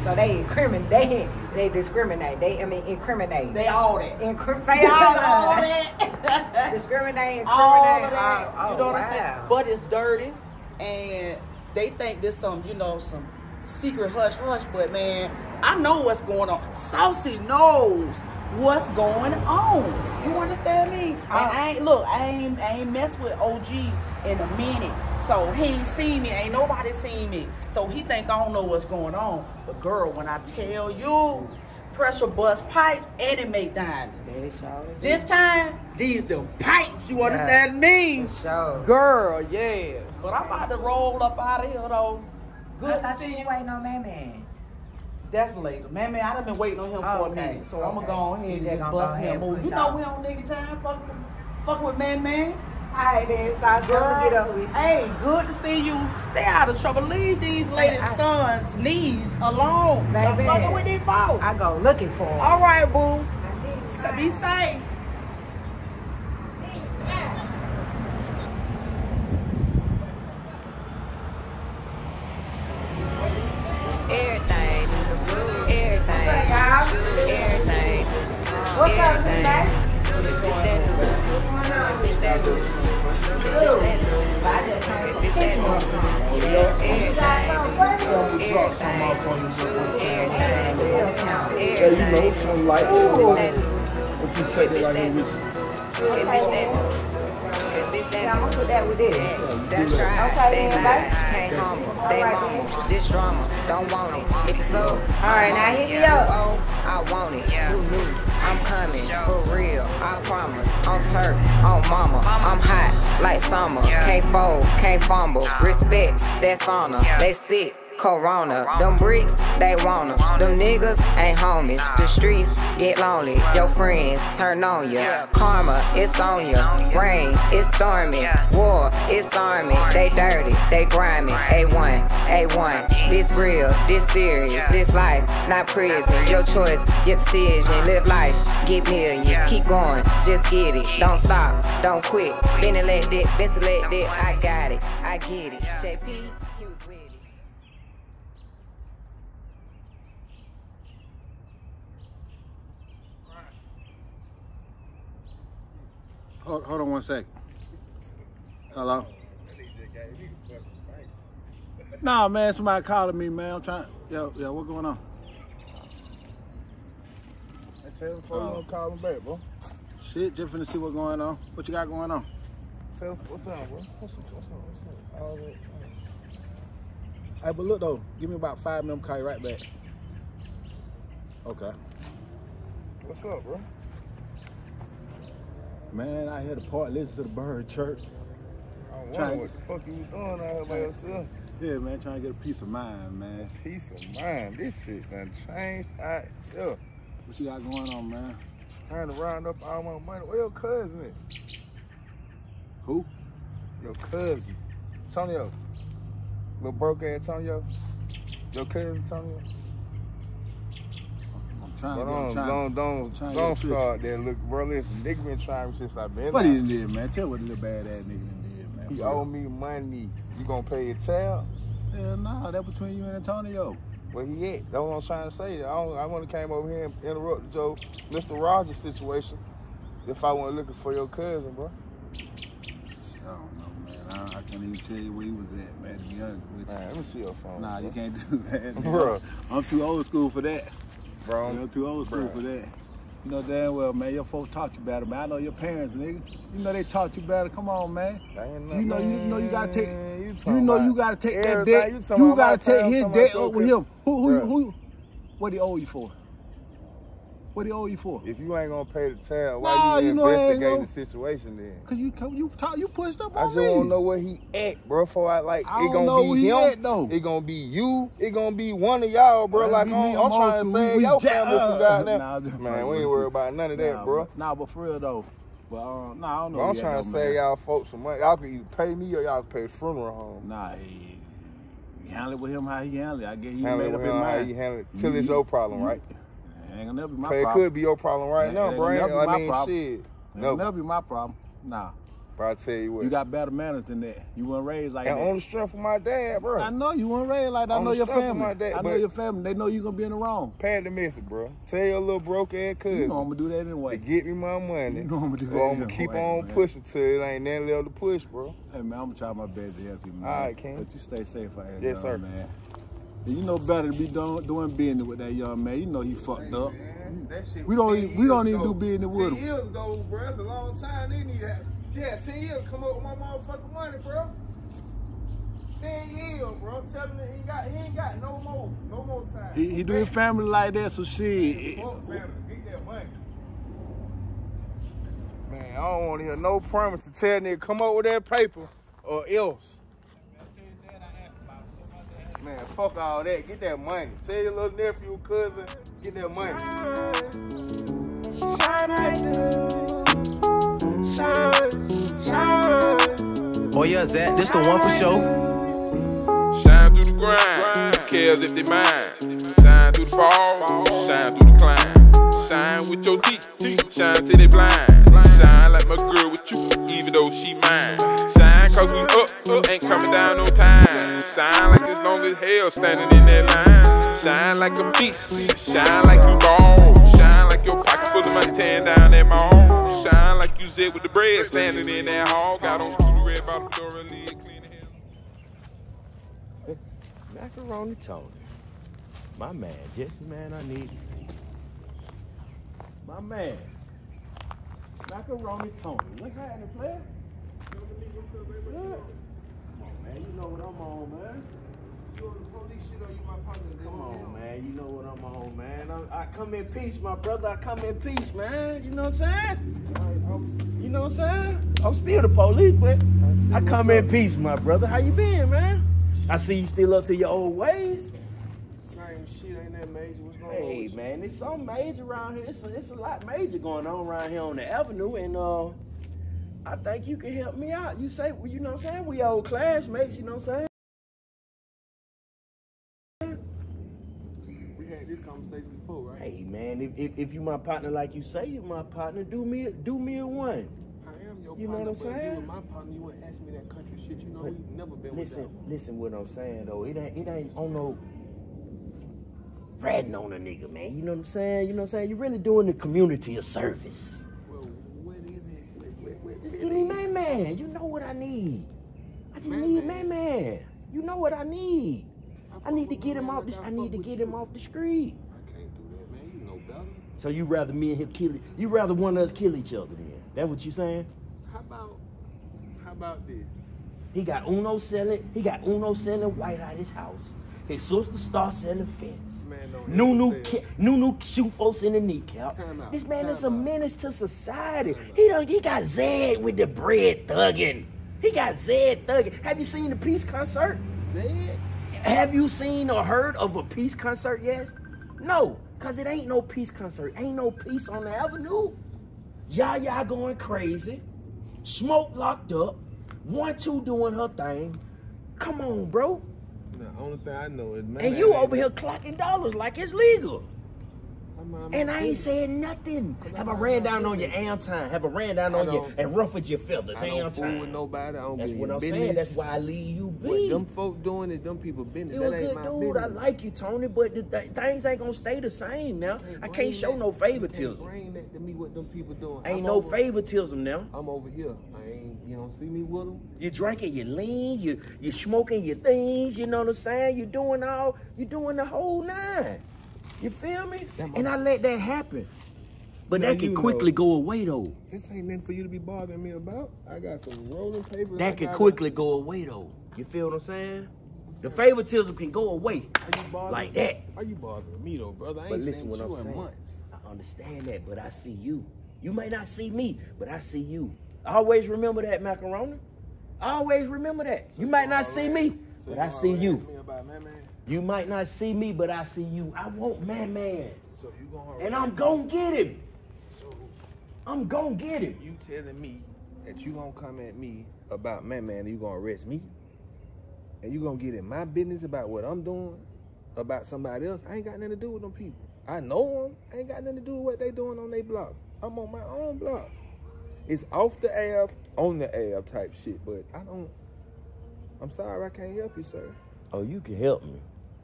So they incriminate. They they discriminate. They I mean incriminate. They all that. Incrim- Say all all that. discriminate. Incriminate. all of that. Oh, oh, you know oh, what I'm saying? But it's dirty, and they think this some, you know, some secret hush hush. But man, I know what's going on. Saucy knows what's going on. You understand me? And oh. I ain't look. I ain't. I ain't mess with OG in a minute. So he ain't seen me. Ain't nobody seen me. So he think I don't know what's going on. But girl, when I tell you, pressure bust pipes and it make diamonds. Sure. This time, these the pipes. You understand me? Sure. Girl, yeah. But I'm about to roll up out of here though. Good I to thought see you you. were waiting on man, man. That's later. Man, man, I done been waiting on him for a minute. So I'm gonna go ahead You and just just bust him ahead a and move. push You know we on nigga time. Fuck fuck with man, man. Alright then, so I'm gonna get up with you. Hey, good to see you. Stay out of trouble. Leave these ladies' I- sons' knees alone. Stop Baby. fucking with these folks. I go looking for them. All right, boo. So be safe. Everything, everything, everything. What's up, Miss Mac? It's that dude. It's that dude. Yeah, you know, some light. But you take it like. Yeah, I'm gonna put that with this. That's right. Okay, They lie, can't humble. They mama, this drama, don't want it. It's Alright, now hit me up. Oh, I want it. I'm coming for real. I promise. On turf, on mama. I'm hot like summer. Can't fold, can't fumble. Respect, that's honor. They sick. Corona, them bricks, they want 'em. Them niggas ain't homies. The streets get lonely. Your friends turn on ya. Karma, it's on ya. Rain, it's stormy. War, it's army. They dirty, they grimy. A1, A1. This real, this serious. This life, not prison. Your choice, your decision. Live life, get millions. Keep going, just get it. Don't stop, don't quit. Been elected, been selected. I got it, I get it. JP, he was with it. Hold, hold on one second. Hello? Nah, man, somebody calling me, man. I'm trying. Yo, yo, what going on? I tell him you Oh. call him back, bro. Shit, just finna see what's going on. What you got going on? Tell what's up, bro. What's up? What's up? What's up? All that. Hey, but look though, give me about five minutes. Call you right back. Okay. What's up, bro? Man, I had a part listen to the bird church. I Trying- what the fuck you was doing out here by yourself. Yeah, man, trying to get a peace of mind, man. Peace of mind. This shit done changed. I, yeah. What you got going on, man? Trying to round up all my money. Where your cousin is? Who? Your cousin. Tonyo. Little broke ass Tonyo. Your cousin Tonyo. Trying to don't, trying, don't, don't, trying don't start there. Look, bro, listen, nigga been trying since I've been What out. he did, man? Tell what the little bad ass nigga done did, man. He owe me money. You gonna pay your tab? Hell no, that between you and Antonio. Where he at? That's what I'm trying to say. I, don't, I want to came over here and interrupt Joe, Mr. Rogers situation. If I wasn't looking for your cousin, bro. I don't know, man. I, I can't even tell you where he was at, man, to be honest with you. Man, let me see your phone. Nah, bro. you can't do that. Bro, I'm too old school for that. Bro. I'm too old school for that. You know damn well, man, your folks taught you better, man. I know your parents, nigga. You know they taught you better. Come on, man. You know, you know you gotta take you, talking know you gotta take that debt. You You, gotta take his debt up with him. Who who Bruh. who what he owe you for? What he owe you for? If you ain't gonna pay the tab, why Nah, you, you know investigating gonna- the situation then? Cause you come you talk you pushed up on I just me. wanna know where he at, bro. For I like I it don't gonna know be he him. at, though. It gonna be you. It gonna be one of y'all, bro. Man, like I'm, me, I'm I'm trying to school. save We- your family from goddamn. Nah, Man, we ain't you. about none of that, Nah, bro. But, nah, but for real though. But um, nah, I don't know. I'm he trying to save man. y'all folks some money. Y'all can either pay me or y'all can pay the funeral home. Nah, he, he handle it with him how he handle it. I guess he Handle it made up his him how mind. you handle it till it's your problem, right? It ain't gonna never be my Cause it could be your problem right now, ain't bro. gonna never be I mean, problem. shit. It ain't No, gonna never be my problem. Nah. But I tell you what. You got better manners than that. You weren't raised like and that. on the strength of my dad, bro. I know you weren't raised like that. I know your family. dad, I know your family. They know you're gonna be in the wrong. Pay the message, bro. Tell your little broke ass cousin. You know I'm gonna do that anyway. To get me my money. You know I'm gonna do that I'm gonna keep on man. pushing till it ain't nothing left to push, bro. Hey man, I'm gonna try my best to help you, man. All right, King. But you stay safe out here, Yes, young sir. man. And you know better to be doing, doing business with that young man. You know he fucked up. That shit We don't even- we don't years even do business with 10 him. years ago, bro. That's a long time. They need that. Yeah, 10 years come up with my motherfucking money, bro. 10 years, bro. Tell him that he ain't got, he ain't got no more, no more time. He, he do his family like that, so shit. Fuck family. Get that money. Man, I don't want to hear no promise to tell nigga come up with that paper or else. Man, fuck all that. Get that money. Tell your little nephew, cousin, get that money. Shine, I do. Shine, shine. Oh yeah, Zach, this the one for sure. Shine through the grind, cares if they mind. Shine through the fall, shine through the climb. Shine with your teeth, shine till they blind. Shine like my girl with you, even though she mine. Shine cause we up, ain't coming down no time. Shine like as long as hell standing in that line. Shine like a beast, shine like you ball. Shine like your pocket full of money tearing down that mall. Shine like you zit with the bread standing in that hall. Got on scooter red bottom lid clean Macaroni Tony. My man, just the man I need to see. My man. Macaroni Tony. What's happening, player? Come on, man. You know what I'm on, man. You on the police shit, or you my partner? Come on, man. You know what I'm on, man. I, I come in peace, my brother. I come in peace, man. You know what I'm saying? You know what I'm saying? I'm still the police, but I, come in peace, my brother. How you been, man? I see you still up to your old ways. Same shit, ain't that major? What's going on? Hey man, it's something major around here. It's a, it's a lot major going on around here on the avenue, and uh, I think you can help me out. You say, well, you know what I'm saying? We old classmates, you know what I'm saying? We had this conversation before, right? Hey man, if, if, if you my partner like you say you my partner, do me do me a one. I am your You know partner, what I'm if you saying? were my partner, you wouldn't ask me that country shit. You know, But we've never been Listen, listen what I'm saying though. It ain't it ain't on no ratting on a nigga, man. You know what I'm saying? You know what I'm saying? You're really doing the community a service. that. Well, what is it? Wait, wait, wait, Just wait, give me man man. You know what I need. I just need man man. You know what I need. I need to get him off the I need to get him off the street. I can't do that, man. You know better. So you rather me and him kill it you rather one of us kill each other then. That what you saying? How about, how about this? He got Uno selling, he got Uno selling white out his house. His sister start selling fence. Man, don't Nunu, ever say ki- Nunu shoot folks in the kneecap. Out, This man is a menace to society. He done, he got Zed with the bread thugging. He got Zed thugging. Have you seen the peace concert? Zed? Have you seen or heard of a peace concert yet? No, cause it ain't no peace concert. Ain't no peace on the avenue. Yaya going crazy. Smoke locked up. One two doing her thing. Come on, bro. The only thing I know is man. And you over here clocking dollars like it's legal. And I ain't saying nothing. Have I ran down on your am time? Have I ran down on you and ruffled your feathers? I don't fool time. with nobody. I don't That's what I'm business. saying. That's why I leave you What be. them folk doing is them people business. You a that ain't good dude. I like you, Tony, but the th- things ain't gonna stay the same now. I can't show that- no favoritism. Bring that to me what them people doing. Ain't I'm no over- favoritism now. I'm over here. I ain't. You don't see me with them. You drinking, you lean, you you smoking your things. You know what I'm saying? You're doing all, you're doing the whole nine. You feel me? And I let that happen. But Now, that can quickly know- go away though. This ain't nothing for you to be bothering me about. I got some rolling papers. That can quickly go away though. You feel what I'm saying? The favoritism can go away like that. Are you bothering me though, brother? I But ain't listen seen what you I'm in saying. months. I understand that, but I see you. You may not see me, but I see you. Always remember that, macaroni. Always remember that. You might not see me, but I see you. You might not see me, but I see you. I want man, man, So you gonna and I'm gonna get him. I'm gonna get him. You telling me that you gonna come at me about man, man, and you gonna arrest me, and you gonna get in my business about what I'm doing, about somebody else? I ain't got nothing to do with them people. I know them. I ain't got nothing to do with what they doing on their block. I'm on my own block. It's off the Ave, on the Ave type shit, but I don't. I'm sorry, I can't help you, sir. Oh, you can help me.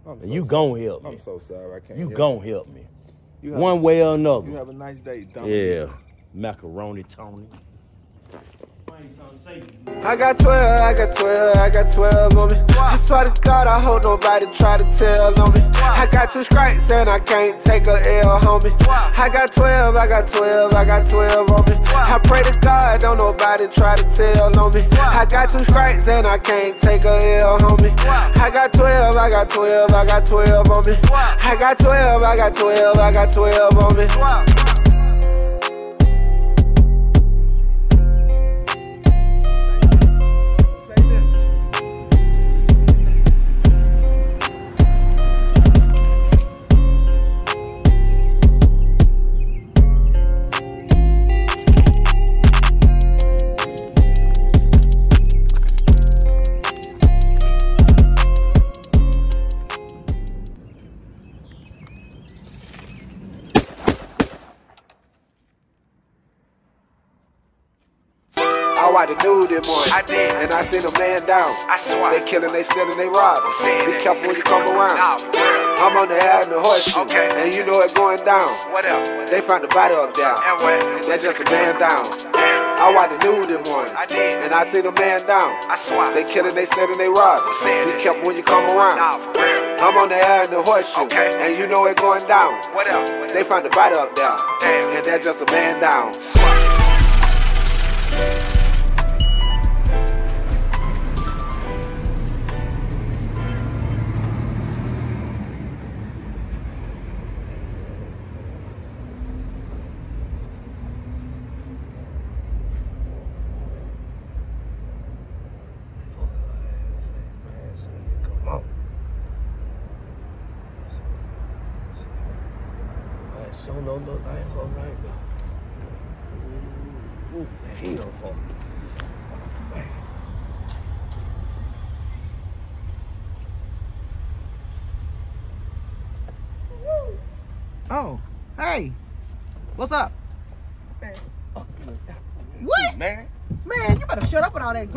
I'm And you sorry. gon' help me. I'm so sorry, I can't. You help gon' help me. You have One a- way or another. You have a nice day, dumb. Yeah. Macaroni Tony. I got 12, I got 12, I got 12 on me. I swear to God, I hope nobody try to tell on me. I got two strikes and I can't take a L, homie. I got 12, I got 12, I got 12 on me. I pray to God, don't nobody try to tell on me. I got two strikes and I can't take a L, homie. I got 12, I got 12, I got 12 on me. I got 12, I got 12, I got 12 on me. Watched the news this morning. I did. And I seen a man down. I swear. They killing, they stealing, they robbing. Be careful when you come around. I'm on the avenue horseshoe. Okay. And you know it going down. What else? They found the body up down. And what? That's just a man down. I watched the news this morning. I did. And I seen a man down. I swear. They killing, they stealing, they robbing. Be careful when you come around. I'm on the avenue horseshoe. Okay. And you know it going down. What else? They found the body up down. And that's just a man down.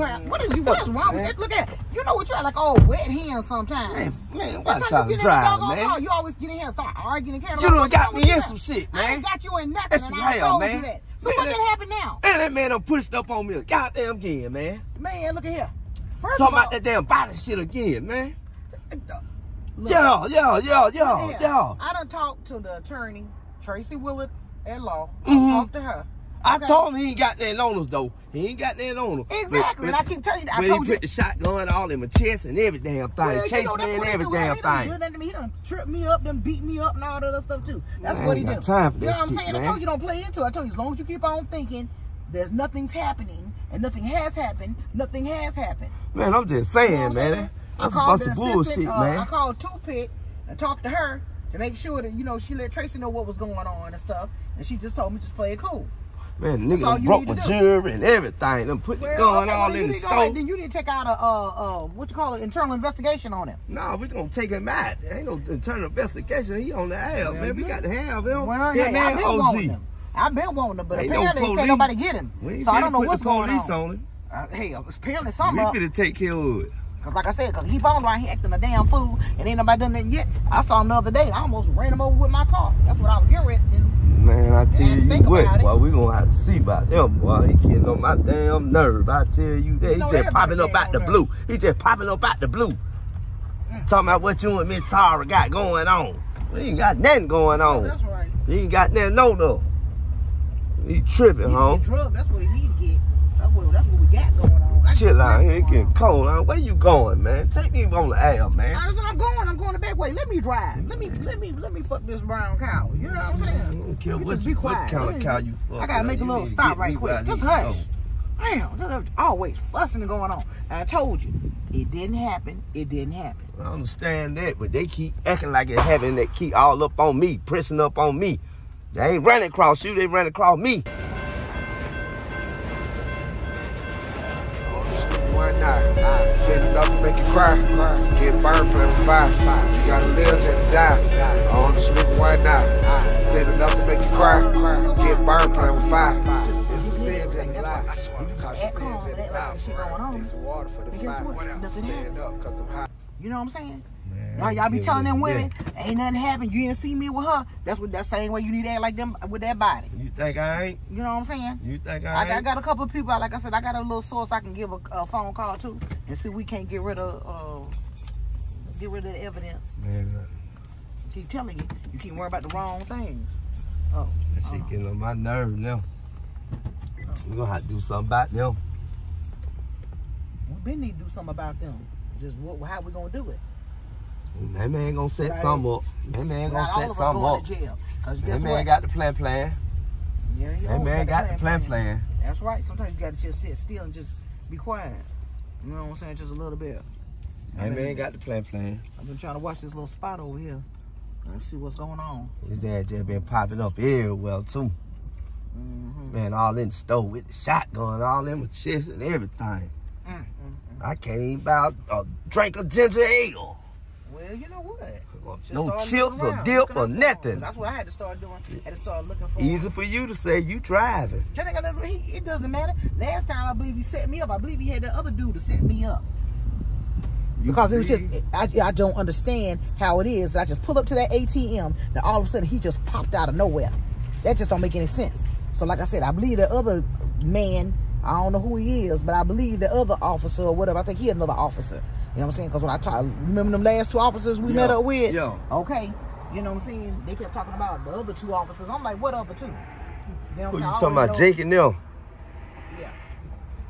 Ground. What is you? What is wrong with that? Look at you know what you're like old wet hands sometimes. Man, man, why watch how you get in drive, the man. car? You always get in here and start arguing and You done What's got me in you? some shit, I man. ain't got you in nothing, That's and I hell, told man. you that. So Man, what that- did happen now? And that man done pushed up on me a goddamn again, man. Man, look at here. First Talking of all, about that damn body shit again, man. Look. Yeah, yeah, yeah, Look yeah, here. yeah. I done talked to the attorney, Tracy Willard at law. I Mhm. talked to her. I Okay. told him he ain't got nothing on us though. He ain't got nothing on him. Exactly, and I keep telling you that. I when told he you. put the shotgun all in my chest and every damn thing, Well, you chase know, that's me and he every do, damn right? He done thing. done that to me. He done tripped me up, done beat me up, and all that other stuff too. That's Man, what he ain't do. got time for you know what I'm shit, saying? man. I told you don't play into it. I told you as long as you keep on thinking there's nothing's happening and nothing has happened, nothing has happened. Man, I'm just You know saying, I'm man. saying? That's a bunch of bullshit, uh, I called Toothpick and talked to her to make sure that you know she let Tracy know what was going on and stuff, and she just told me just play it cool. Man, nigga broke my jewelry and everything. Done put the gun okay, all well, in the store. Then you need to take out a uh uh what you call it internal investigation on him. No, we gonna take him out. Ain't no internal investigation. He on the ass, man. We got to have him. Well, hey, I've been OG. wanting him. I've been wanting him, but Ain't no apparently police. can't nobody get him. We So I don't know what's the going on. on him. Uh, hey, apparently We something up. finna take care of it. Cause like I said, cause he bone around here acting a damn fool, and ain't nobody done nothing yet. I saw him the other day. I almost ran him over with my car. That's what I was getting ready to do. Man, I tell you what, boy, we gonna have to see about them, boy. He getting on my damn nerve. I tell you that. He just popping up out the nerve. blue. He just popping up out the blue. Mm. Talking about what you and Miss Tara got going on. We ain't got nothing going on. That's right. He ain't got nothing on no. He tripping, He huh? get. That's what he need to get. That's what, that's what we got going Shit here, it getting cold. Huh? Where you going, man? Take me on the air, man. I'm going. I'm going the back way. Let me drive. Let me let me let me fuck this brown cow. You know what I'm saying? I don't care You what, be what quiet. kind of cow you fuck. I gotta make a little stop right quick. Just hush. Damn, there's always fussing and going on. I told you, it didn't happen. It didn't happen. I understand that, but they keep acting like it happened. They keep all up on me, pressing up on me. They ain't running across you, they running across me. Night, I said enough to make you cry. Get burned playing with fire. You gotta live to die. I only smoke one night. I said enough to make you cry. Get burned with fire. It's a sin lie. Cause Act sin calm, just to act like shit going on. Need water for the fire. what? Stand up cause I'm high. You know what I'm saying? Now y'all be telling them women, ain't nothing happened. You didn't see me with her. That's what that same way you need to act like them with that body. You think I ain't? You know what I'm saying? You think I I got, I got a couple of people. Like I said, I got a little source I can give a, a phone call to and see if we can't get rid of uh, get rid of the evidence. Man, Keep telling you, you keep worrying about the wrong things. Oh, that shit getting on my nerves now. We gonna have to do something about them. we been need to do something about them. Just what, how we gonna do it? That man gonna set Right. something up. That man gonna set of us something going up. jail. That man what? got the plan plan. Yeah, That man got the plan plan. That's right. Sometimes you gotta just sit still and just be quiet. You know what I'm saying? Just a little bit. That man got the plan plan. I've been trying to watch this little spot over here Let's see what's going on. His ass just been popping up everywhere too. Mm-hmm. Man, all in the store with the shotgun, all in my chest and everything. Mm, I can't even buy a drink of ginger ale. Well, you know what? Just no chips or dip or out for 'em. nothing. That's what I had to start doing. I had to start looking for. Easy for you to say you driving. That ain't got nothing- he- It doesn't matter. Last time I believe he set me up. I believe he had the other dude to set me up. Because it was just, I, I don't understand how it is. That I just pull up to that ATM, then all of a sudden he just popped out of nowhere. That just don't make any sense. So like I said, I believe the other man, I don't know who he is, but I believe the other officer or whatever. I think he another officer. You know what I'm saying? Because when I talk, remember them last two officers we met up with? yeah. Okay. You know what I'm saying? They kept talking about the other two officers. I'm like, what other two? You know what Who you talking about, know- Jake and them? Yeah.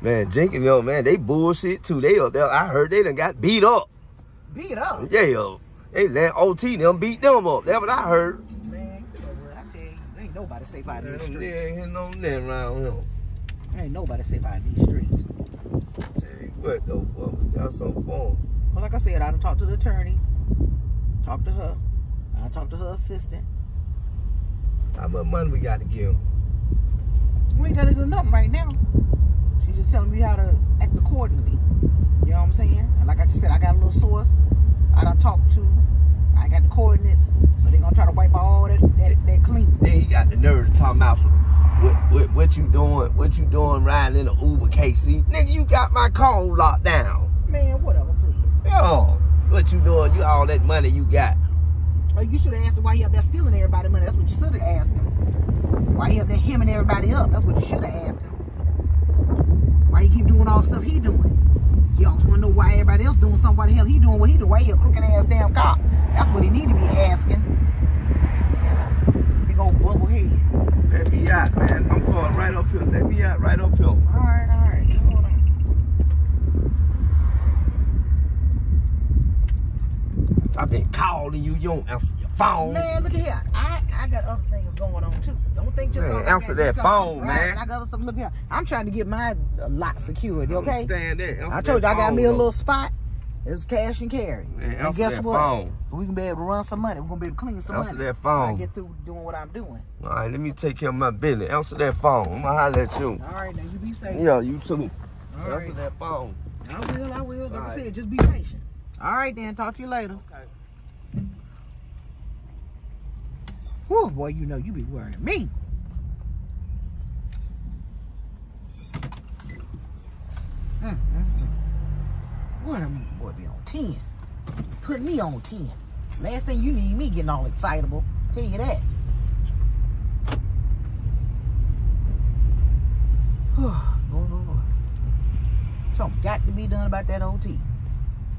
Man, Jake and them, man, they bullshit too. They, they I heard they done got beat up. Beat up. Yeah, yo. They let OT them beat them up. That's what I heard. Man, you know what? I tell you, there ain't nobody safe out in these streets. ain't on nothing around here. There ain't nobody safe out in these streets. Tell though, we got some fun. Well, like I said, I done talked to the attorney, talked to her, I talked to her assistant. How much money we got to give him? We ain't gotta do nothing right now. She's just telling me how to act accordingly. You know what I'm saying? And like I just said, I got a little source. I done talked to. I got the coordinates, so they gonna try to wipe all that that, that clean. Then he got the nerve to talk about some, what, what, what you doing, what you doing riding in an Uber, KC? Nigga, you got my car locked down. Man, whatever, please. Yo, what you doing? You all that money you got. Oh, you should have asked him why he up there stealing everybody money. That's what you should have asked him. Why he up there hemming everybody up? That's what you should have asked him. Why he keep doing all the stuff he doing? You always want to know why everybody else doing something. Why the hell he doing what he doing? Why he a crooked ass damn cop? That's what he need to be asking. Old bubble head. Let me out, man. I'm going right up here. Let me out right up here. All right, all right. Hold on. I've been calling you. You don't answer your phone. Man, look at here. I, I got other things going on too. Don't think you're gonna answer that phone, man. I got other stuff. Look here. I'm trying to get my lot security, I okay? understand that. Answer I told you I got me a little spot. It's cash and carry. Man, and answer guess that what? phone. We can be able to run some money. We're gonna be able to clean some Answer money. that phone. when I get through doing what I'm doing. All right, let me take care of my business. Answer that phone. I'm gonna holler at you. All right, now you be safe. Yeah, you too. All Answer right. that phone. I will, I will. Like All I right. said, just be patient. All right, then. Talk to you later. Okay. Whew, boy, you know you be worrying me. Mm, mm, mm. Boy, that boy be on 10. Put me on 10. Last thing you need me getting all excitable. Tell you that. Lord, Lord, Lord. Something got to be done about that OT.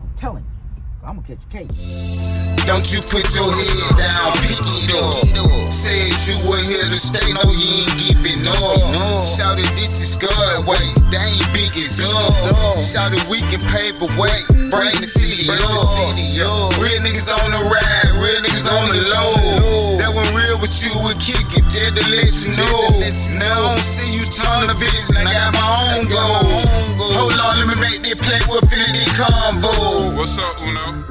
I'm telling you. I'm gonna catch a case. Don't you put your head down, pick it up. Said you were here to stay, no, you ain't giving up. Shouted, this is God way, they ain't big as up. Shouted, we can pave the way, bring the city up. Real niggas on the ride, real niggas on the low. That one real with you, we kick it, just to let you know. Now I don't see you turn the vision, I got my own goals. Hold on, let me make this play with Infinity Combo. What's up, Uno?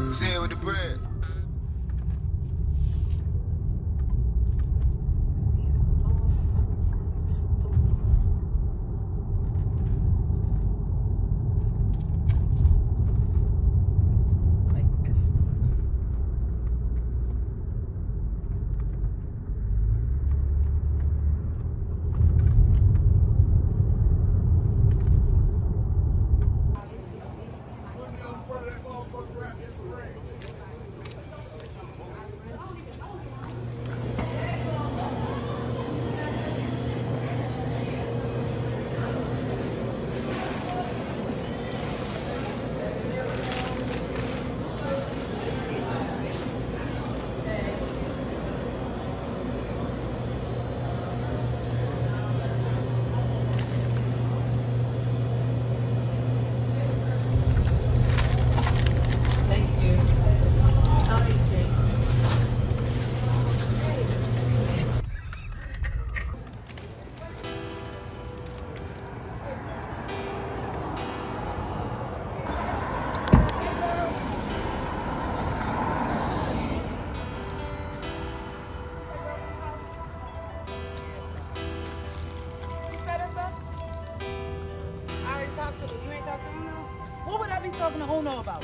To Uno about?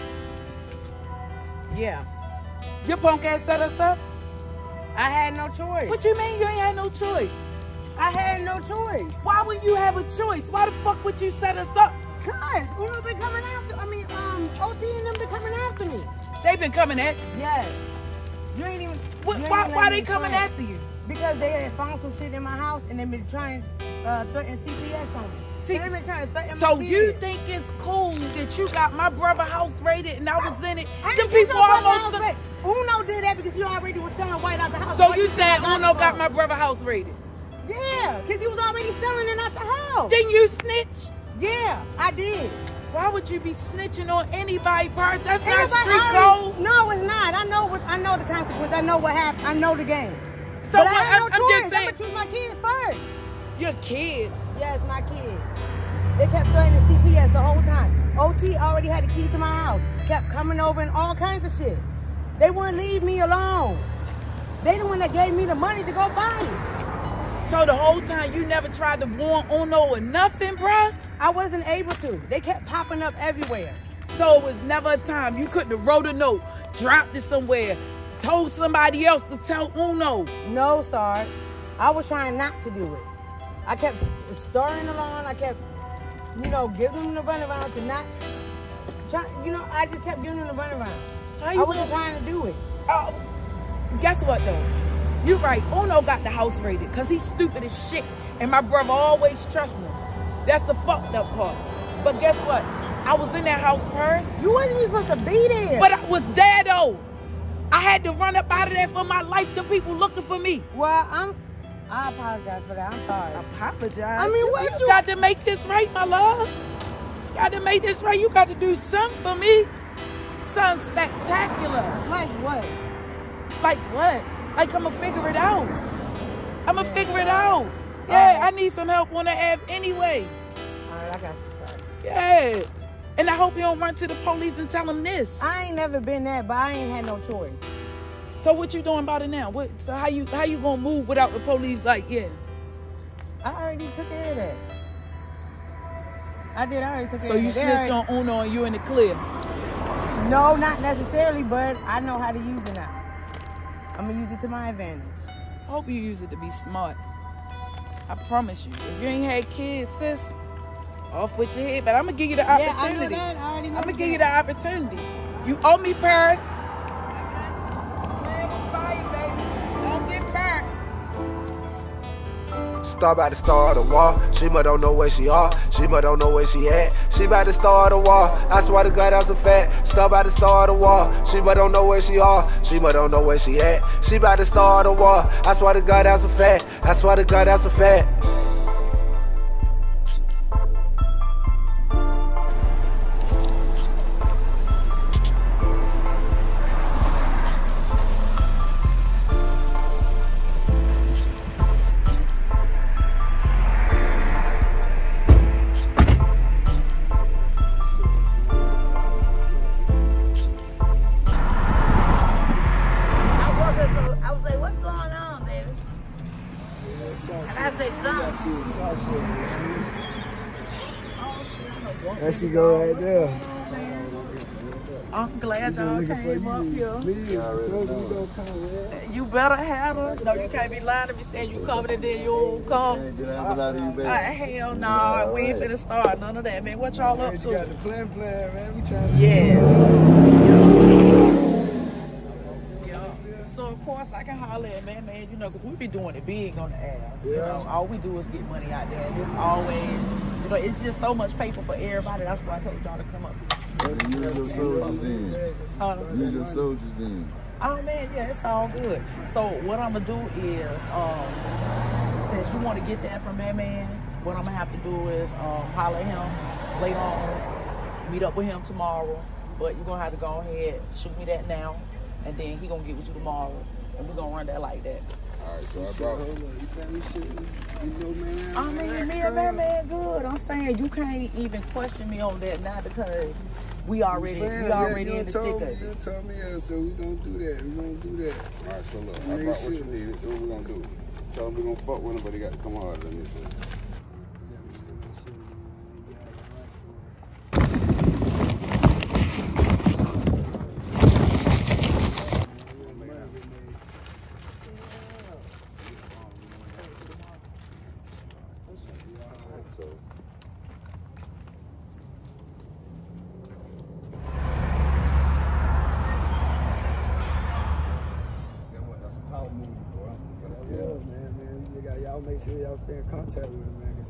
Yeah. Your punk ass set us up? I had no choice. What you mean you ain't had no choice? I had no choice. Why would you have a choice? Why the fuck would you set us up? Cause Uno been coming after. I mean, um, OT and them been coming after me. They been coming at Yes. You ain't even. What- you ain't why- even why they coming after you? Because they had found some shit in my house and they been trying uh, threaten CPS on me. See, they been trying to threaten So you think it's cool that you got my brother house raided and I was in it? I didn't get people almost. raided. Uno did that because he already was selling white out the house. So Why you said I Uno got from? my brother house raided? Yeah, because he was already selling it out the house. Then you snitch? Yeah, I did. Why would you be snitching on anybody, purse? That's not Everybody street already- code. No, it's not. I know what I know the consequence. I know what happened. I know the game. So but what- I had no I'm- I'm just choice. I'm gonna choose my kids first. Your kids. Yes, my kids. They kept threatening CPS the whole time. OT already had the key to my house. Kept coming over and all kinds of shit. They wouldn't leave me alone. They the one that gave me the money to go buy it. So the whole time you never tried to warn Uno or nothing, bruh? I wasn't able to. They kept popping up everywhere. So it was never a time you couldn't have wrote a note, dropped it somewhere, told somebody else to tell Uno. No, Star. I was trying not to do it. I kept st- stirring along. I kept, you know, giving them the runaround to not. Try, you know, I just kept giving them the runaround. How I you wasn't gonna- trying to do it. Oh, guess what though? You're right. Uno got the house raided because he's stupid as shit. And my brother always trusting him. That's the fucked up part. But guess what? I was in that house first. You wasn't even supposed to be there. But I was there though. I had to run up out of there for my life. The people looking for me. Well, I'm I apologize for that. I'm sorry. Apologize. I mean, what you, you- got to make this right, my love? You got to make this right. You got to do something for me. Something spectacular. Like what? Like what? Like I'ma figure it out. I'ma figure it out. Yeah, oh. I need some help on the app anyway. All right, I got you started. Yeah. And I hope you don't run to the police and tell them this. I ain't never been that, but I ain't had no choice. So what you doing about it now? What? So how you how you gonna move without the police? Like yeah. I already took care of that. I did. I already took care So of you that. you snitched on Uno and you in the clear. No, not necessarily, but I know how to use it now. I'm gonna use it to my advantage. I hope you use it to be smart. I promise you. If you ain't had kids, sis, off with your head. But I'm gonna give you the Yeah, I know opportunity. that. I already know I'm gonna give you the opportunity. You owe me Paris. Star about to start a war. She but don't know where she are. She but don't know where she at. She about to start a war. I swear to God, that's a fact. Star about to start a war. She but don't know where she are. She but don't know where she at. She about to start a war. I swear to God, that's a fact. I swear to God, that's a fact. Go right there. I'm glad y'all came up here. Me, I you we gonna come, man. You better have her. No, you can't be lying to me saying you coming and then you don't come. Uh, hell no, we ain't finna start none of that, man. What y'all up You got the plan, plan, man. We trying to. Yeah. So of course I can holler at man, man, you know, 'cause we be doing it big on the air. You know, all we do is get money out there. And it's always, you know, it's just so much paper for everybody. That's why I told y'all to come up. Use your soldiers in. Huh? Use your soldiers in. Oh man, yeah, it's all good. So what I'm gonna do is, um, since you want to get that from that man, what I'm gonna have to do is um, holler at him later on, meet up with him tomorrow. But you're gonna have to go ahead, shoot me that now, and then he gonna get with you tomorrow, and we're gonna run that like that. Alright, so I Shit, brought hold up. You think we should, you know, man? I mean, me and that man good. I'm saying you can't even question me on that now because we already, Fam, we yeah, already you in done the told thick me, of You it. done told me, yeah, so we gonna do that. We gonna do that. Alright, so look, I Make brought what you needed. What we gonna do. Tell them we gonna fuck with them, but they got to come hard on this one. Yeah, man, man. You got y'all make sure y'all stay in contact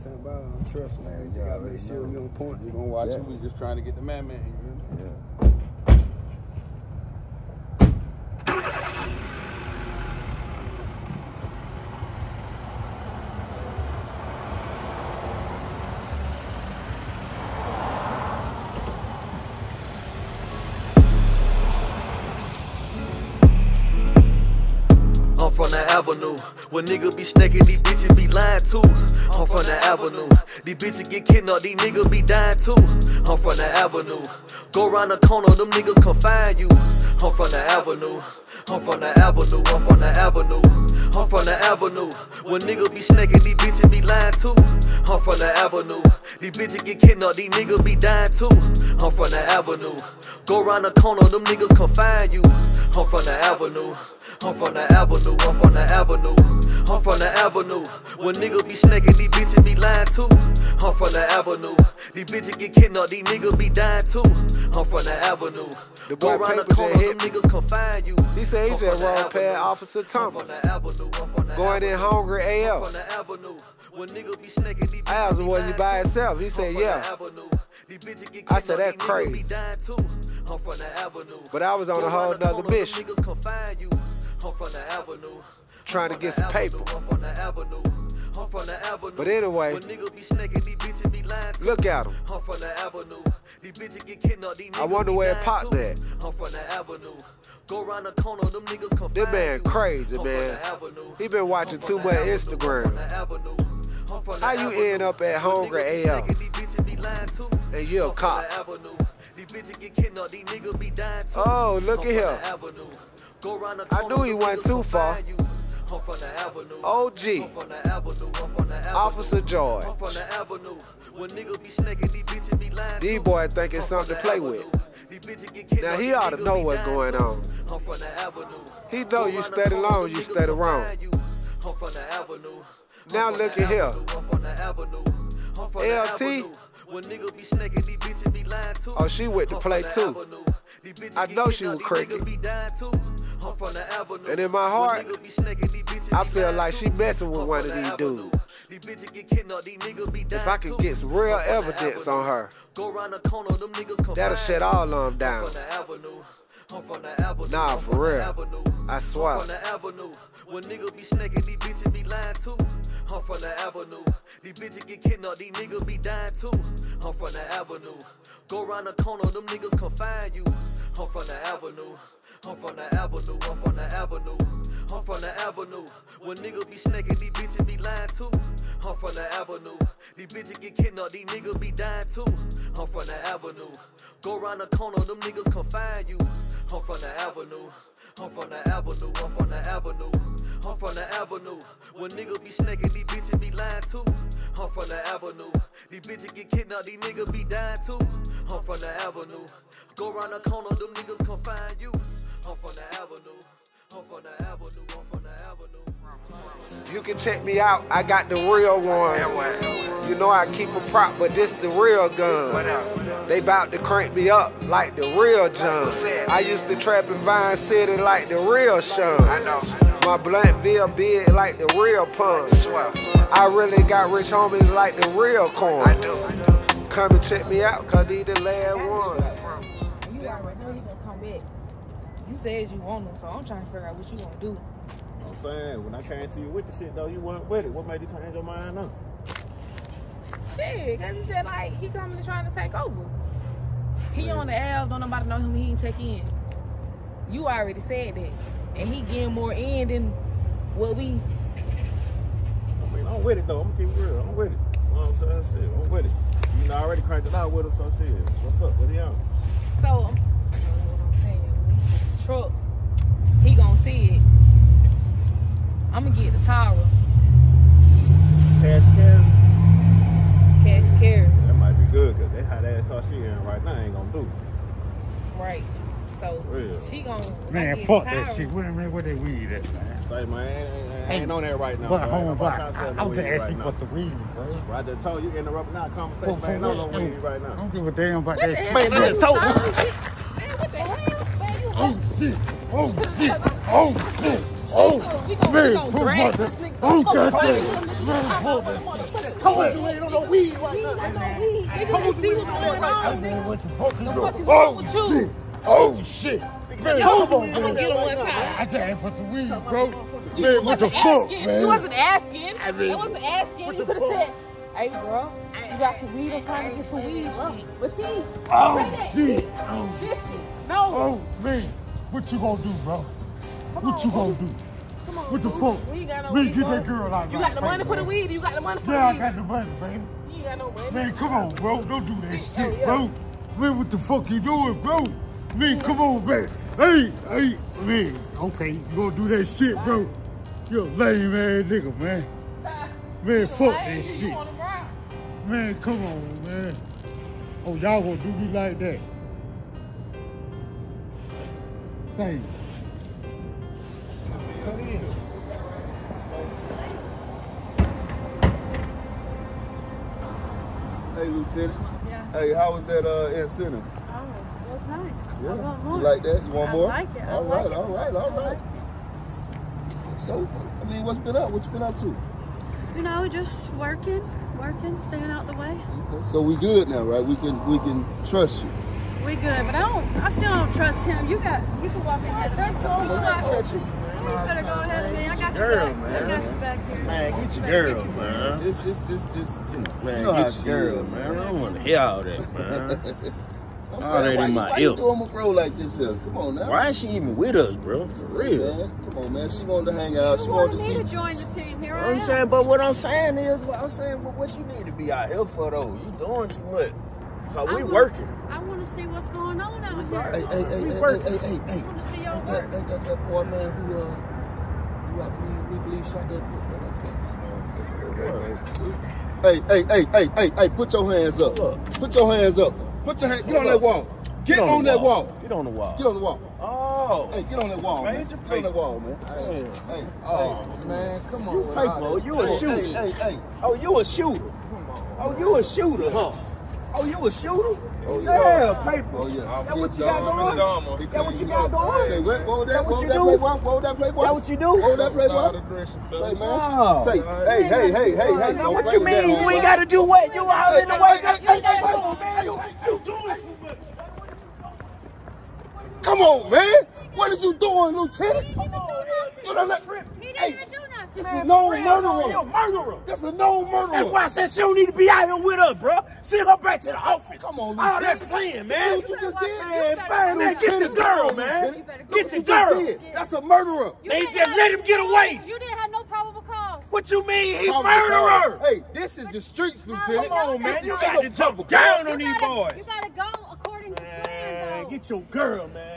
with him, man. Cause about him, I trust, man. You gotta make sure we on point. We gonna watch Yeah. it. We just trying to get the man man. Yeah. When niggas be snaking, these bitches be lying too. I'm from the avenue. These bitches get kidnapped, these niggas be dying too. I'm from the avenue. Go round the corner, them niggas come find you. I'm from the avenue. I'm from the avenue. I'm from the avenue. I'm from the avenue. When niggas be snaking, these bitches be lying too. I'm from the avenue. These bitches get kidnapped, these niggas be dying too. I'm from the avenue. Go round the corner, them niggas come find you. I'm from the avenue. I'm from the avenue. I'm from the avenue. I'm from the avenue. When niggas be snaking, these bitches be lying too. I'm from the avenue. These bitches get kidnapped, these niggas be dying too. I'm from the avenue. The Go boy round the corner, hit niggas come find you. He said he just wrong past. Officer Thomas. avenue. I'm from the Going in hungry AF. from the avenue. When niggas be snaking, these I asked him, was he by himself? He said, yeah. I said, that's crazy. I'm from the avenue. But I was on a whole nother mission. Niggas come find you. I'm from the avenue. trying to get some paper. But anyway, look at him. I wonder where it popped at. Go round the corner, them niggas come This man crazy, man. He been watching too much Instagram. How you end up at Hungry AF? And you a cop. Oh, look at him. I knew he went too far. OG. Officer George. D boy think it's something to play with. Now he ought to know what's going on. He know you steady long, you steady wrong. Now look at here. LT. Oh, she went to play too. I know she was cricket. And in my heart, I feel like she messing with one of these dudes. If I could get some real evidence on her, that'll shut all of them down. Nah, for real. I swear. on the avenue When niggas be snaking, these bitches be lying too. I'm from the avenue. These bitches get kidnapped, these niggas be dying too. I'm from the avenue. Go round the corner, them niggas come find you. I'm from the avenue. I'm from the avenue. I'm from the avenue. I'm from the avenue. When niggas be snaking, these bitches be lying too. I'm from the avenue. These bitches get kidnapped, these niggas be dying too. I'm from the avenue. Go round the corner, them niggas come find you. I'm from the avenue. I'm from the avenue. I'm from the avenue. I'm from the avenue. When niggas be snaking, these bitches be lying too. I'm from the avenue. These bitches get kidnapped, these niggas be dying too. I'm from the avenue. Go round the corner, them niggas come find you. I'm from the avenue. I'm from the avenue. I'm from the avenue. You can check me out. I got the real ones. You know I keep a prop, but this the real gun. They bout to crank me up like the real John. I used to trap in Vine City like the real Sean. My Blunt big like the real pun. I really got rich homies like the real corn. Come and check me out, cause these the last ones. Said you want them, so I'm trying to figure out what you gonna do. You know what I'm saying? When I came to you with the shit though, you weren't with it. What made you change your mind now? Shit, cause it's just like he coming and trying to take over. He on the L, don't nobody know him, he ain't check in. You already said that. And he getting more in than what we I mean, I'm with it though. I'm gonna keep it real. I'm with it. You know what I'm saying? Shit, I'm with it. You know, I already cranked it out with him, so shit. What's up? What he on? so I'm what I'm saying. when he get the truck, he gonna see it. I'm gonna get the tower, Cash carry? cash carry. That might be good, cause that how that car she in right now ain't gonna do. Right. So Real. she gonna Man, get fuck that shit. Where, man, where they weed at, man? Say, man, I ain't, ain't, Hey, on that right now. but bro. home, I'm but trying to sell I- no I'm weed just right asking now. for some weed, bro. Bro, I just told you, interrupting our conversation, For- man. Ain't no for no what? weed right now. I don't give a damn about that the shit. hell? Man, I told Man, you. what the hell? Man, you Oh shit! Oh shit! Oh shit! Oh man! this nigga. Oh god damn! Man. Told you ain't on no weed right now. What's on, the fuck you doing? fuck is wrong Oh shit! Oh shit! Man, come on, I'm gonna get him one time. I asked for some weed, bro. Man, what the fuck, man? You wasn't asking. I mean, wasn't asking. You could have said, "Hey, bro, you got some weed? I'm trying to get some weed, bro." But she, Oh shit! Oh shit! No. Oh man, what you gonna do, bro? What you gonna do? Come on, What the fuck? We ain't got no Man, get that girl out You got the money for the weed. You got the money for Yeah, I the weed. Yeah, I got the money, baby. You ain't got no money. Man, come on, bro. Don't do that shit, Oh, yeah. bro. Man, what the fuck you doing, bro? Man, come on, man. Hey, hey, man. Okay, you gonna do that shit, bro? You a lame ass nigga, man. Man, fuck that shit. Man, come on, man. Oh, y'all gonna do me like that? Thank you. Come in. Hey, Lieutenant. Yeah. Hey, how was that uh, incentive? Oh, it was nice. Yeah. I want You more. like that? You want I more? like it. I All like right, it. all right, all right. So, I mean, what's been up? What you been up to? You know, just working, working, staying out the way. Okay. So we good now, right? We can we can trust you. We good, but I don't. I still don't trust him. You got. You can walk in. That's all. That's touchy. better go ahead of me. I got Girl, you back. I got you back here. Man, get your Better girl, man. Just, just, just, just, you know, Man, you know get your girl, is, man. I don't want to hear all that, man. I'm all saying, that why, in you- my why you doing my bro like this here? Come on now. Why is she even with us, bro? For real. Man, come on, man. She wanted to hang out. She You wanted wanted to see. to join the team. Here You I am. I'm saying? But what I'm saying is, what I'm saying, what, what you need to be out here for, though? You doing too much. Cause I we wanna- working. I want to see what's going on out here. Hey, hey, hey, We hey, working. hey, hey, hey, I want to see your Ain't work. that, that that boy, man, who, uh, who I believe, we believe shot that Hey, hey, hey, hey, hey, hey, put your hands up. Put your hands up. Put your hand, get on that wall. Get, on, the that wall. Get on the wall. Get on the wall. Oh. Hey, get on that wall, man. Major Get on that wall, man. Hey, hey, Oh, man, come on. You with paper, all oh, that. you a Hey, shooter. Hey, hey, hey. Oh, you a shooter. Oh, you a shooter, huh? Oh, you a shooter? Oh, yeah. paper. Oh, yeah. That what you got going? That what you got going? Say, what, what would that, That what what would you that do? play, what, what would that play, That what you do? What would that play, what? Say, man. Oh. Say, hey, hey, hey, hey, hey. Now, don't what you mean? down, You ain't got to do what? You out in the hey, way. You, you doing too much. Come on, man. What is you doing, Lieutenant? You don't let, He didn't even do nothing. this Man, is no for real, You murderer. a murderer. That's a no murderer. That's why I said she don't need to be out here with us, bro. Send her back to the office. Come on, Lieutenant. All that Lieutenant. playing, You man. see what you just did? Man, fine, man. Get your girl, come man. Lieutenant. Get your what you girl. That's a murderer. You They just have- let him get away. You didn't have no probable cause. What you mean? He Probable murderer. Hey, this is the streets, Lieutenant. Come on, man. You got to jump down on these boys. you gotta go according to plan, Man, though. get your girl, man.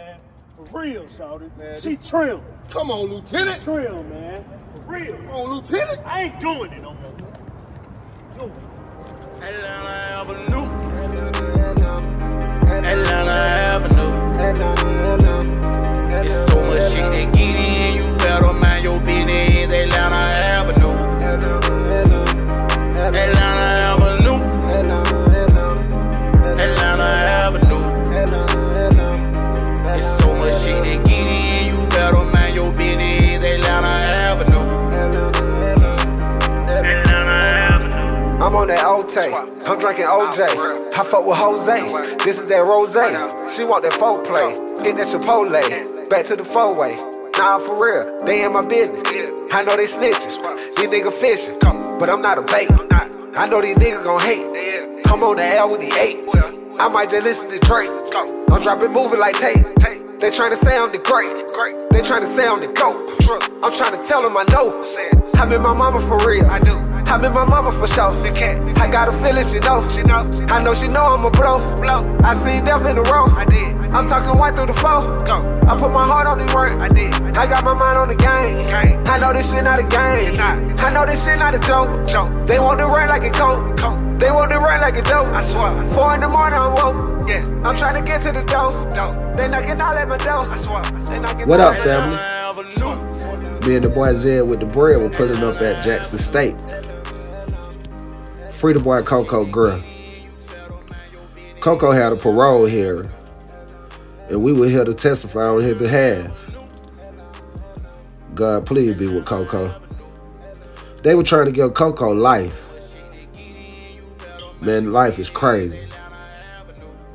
For real, shawty. Man, She trim. Come on, Lieutenant. Trim, man. For real. Come on, Lieutenant. I ain't doing it no more. Doing it. Atlanta Avenue. Atlanta Avenue. It's so much shit that get in, you better mind your business. Atlanta Avenue. On that tape. I'm drinking OJ. I fuck with Jose. This is that Rose. She want that folk play. Hit that Chipotle. Back to the four way. Nah, for real. They in my business. I know they snitches. These niggas fishing. But I'm not a bait. I know these niggas gon' hate. I'm on the L with the eight. I might just listen to Drake. I'm dropping moving like tape. They tryna say I'm the great. They tryna say I'm the GOAT. I'm tryna tell them I know. I'm been my mama for real. I do. I been my mama for sure. She can't. I got a feeling she know. She know. I know she know I'm a blow. I seen death in the row. I did. I'm talking white through the phone. I put my heart on the work. I did. I got my mind on the game. I know this shit not a game. I know this shit not a joke. joke. They want to run like a coat. They want to run like a dope. I swear. Four in the morning, I'm woke. Yeah. I'm trying to get to the dough. They knocking all at my door. I swear. They knocking What up, at family? Me and the boy Zed with the bread were pulling up at Jackson State. Free the boy Coco Grier. Coco had a parole hearing, and we were here to testify on his behalf. God, please be with Coco. They were trying to give Coco life. Man, life is crazy.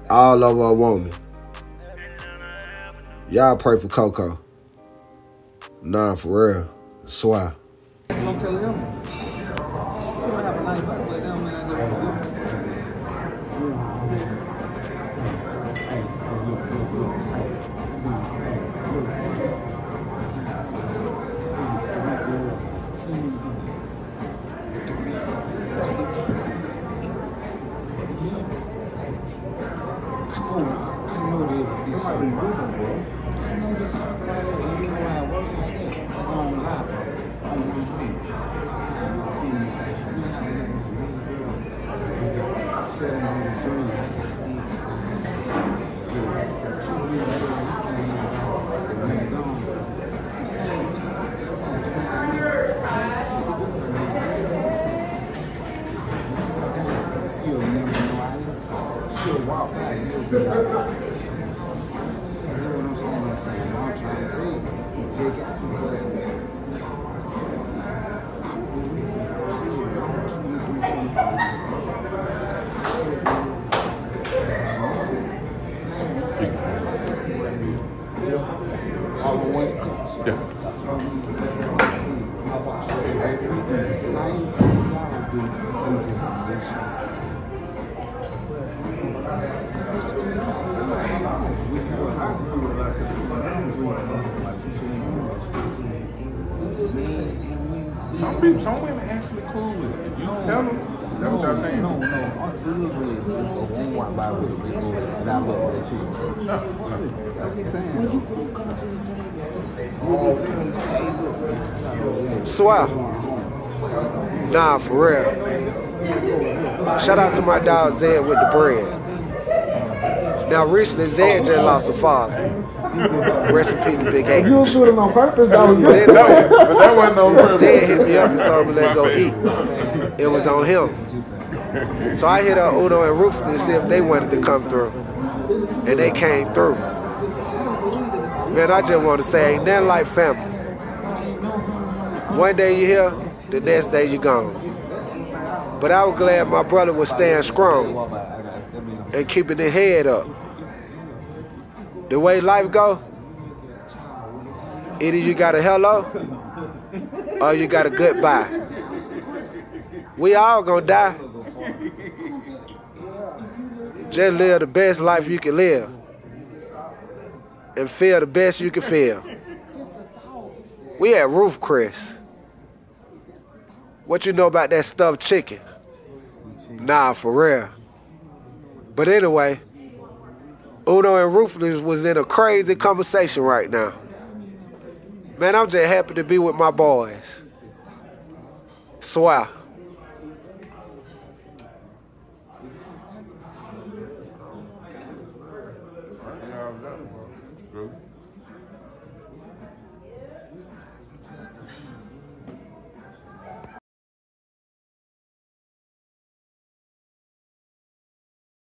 All over a woman. Y'all pray for Coco. Nah, for real. Swear. again. Swear. Nah, for real. Shout out to my dog Zed with the bread. Now recently Zed just lost a father. Rest in peace to Big H. You was doing it on purpose. That was But good. anyway, But that wasn't on purpose. Zed hit me up and told me let's go My eat. It was on him. So I hit up Uno and Rufus to see if they wanted to come through. And they came through. Man, I just want to say, ain't nothing like family. One day you're here, the next day you're gone. But I was glad my brother was staying strong and keeping his head up. The way life go, either you got a hello or you got a goodbye. We all gonna die. Just live the best life you can live. And feel the best you can feel. We at Ruth's Chris. What you know about that stuffed chicken? Nah, for real. But anyway, Uno and Ruthless was in a crazy conversation right now. Man, I'm just happy to be with my boys. Swear.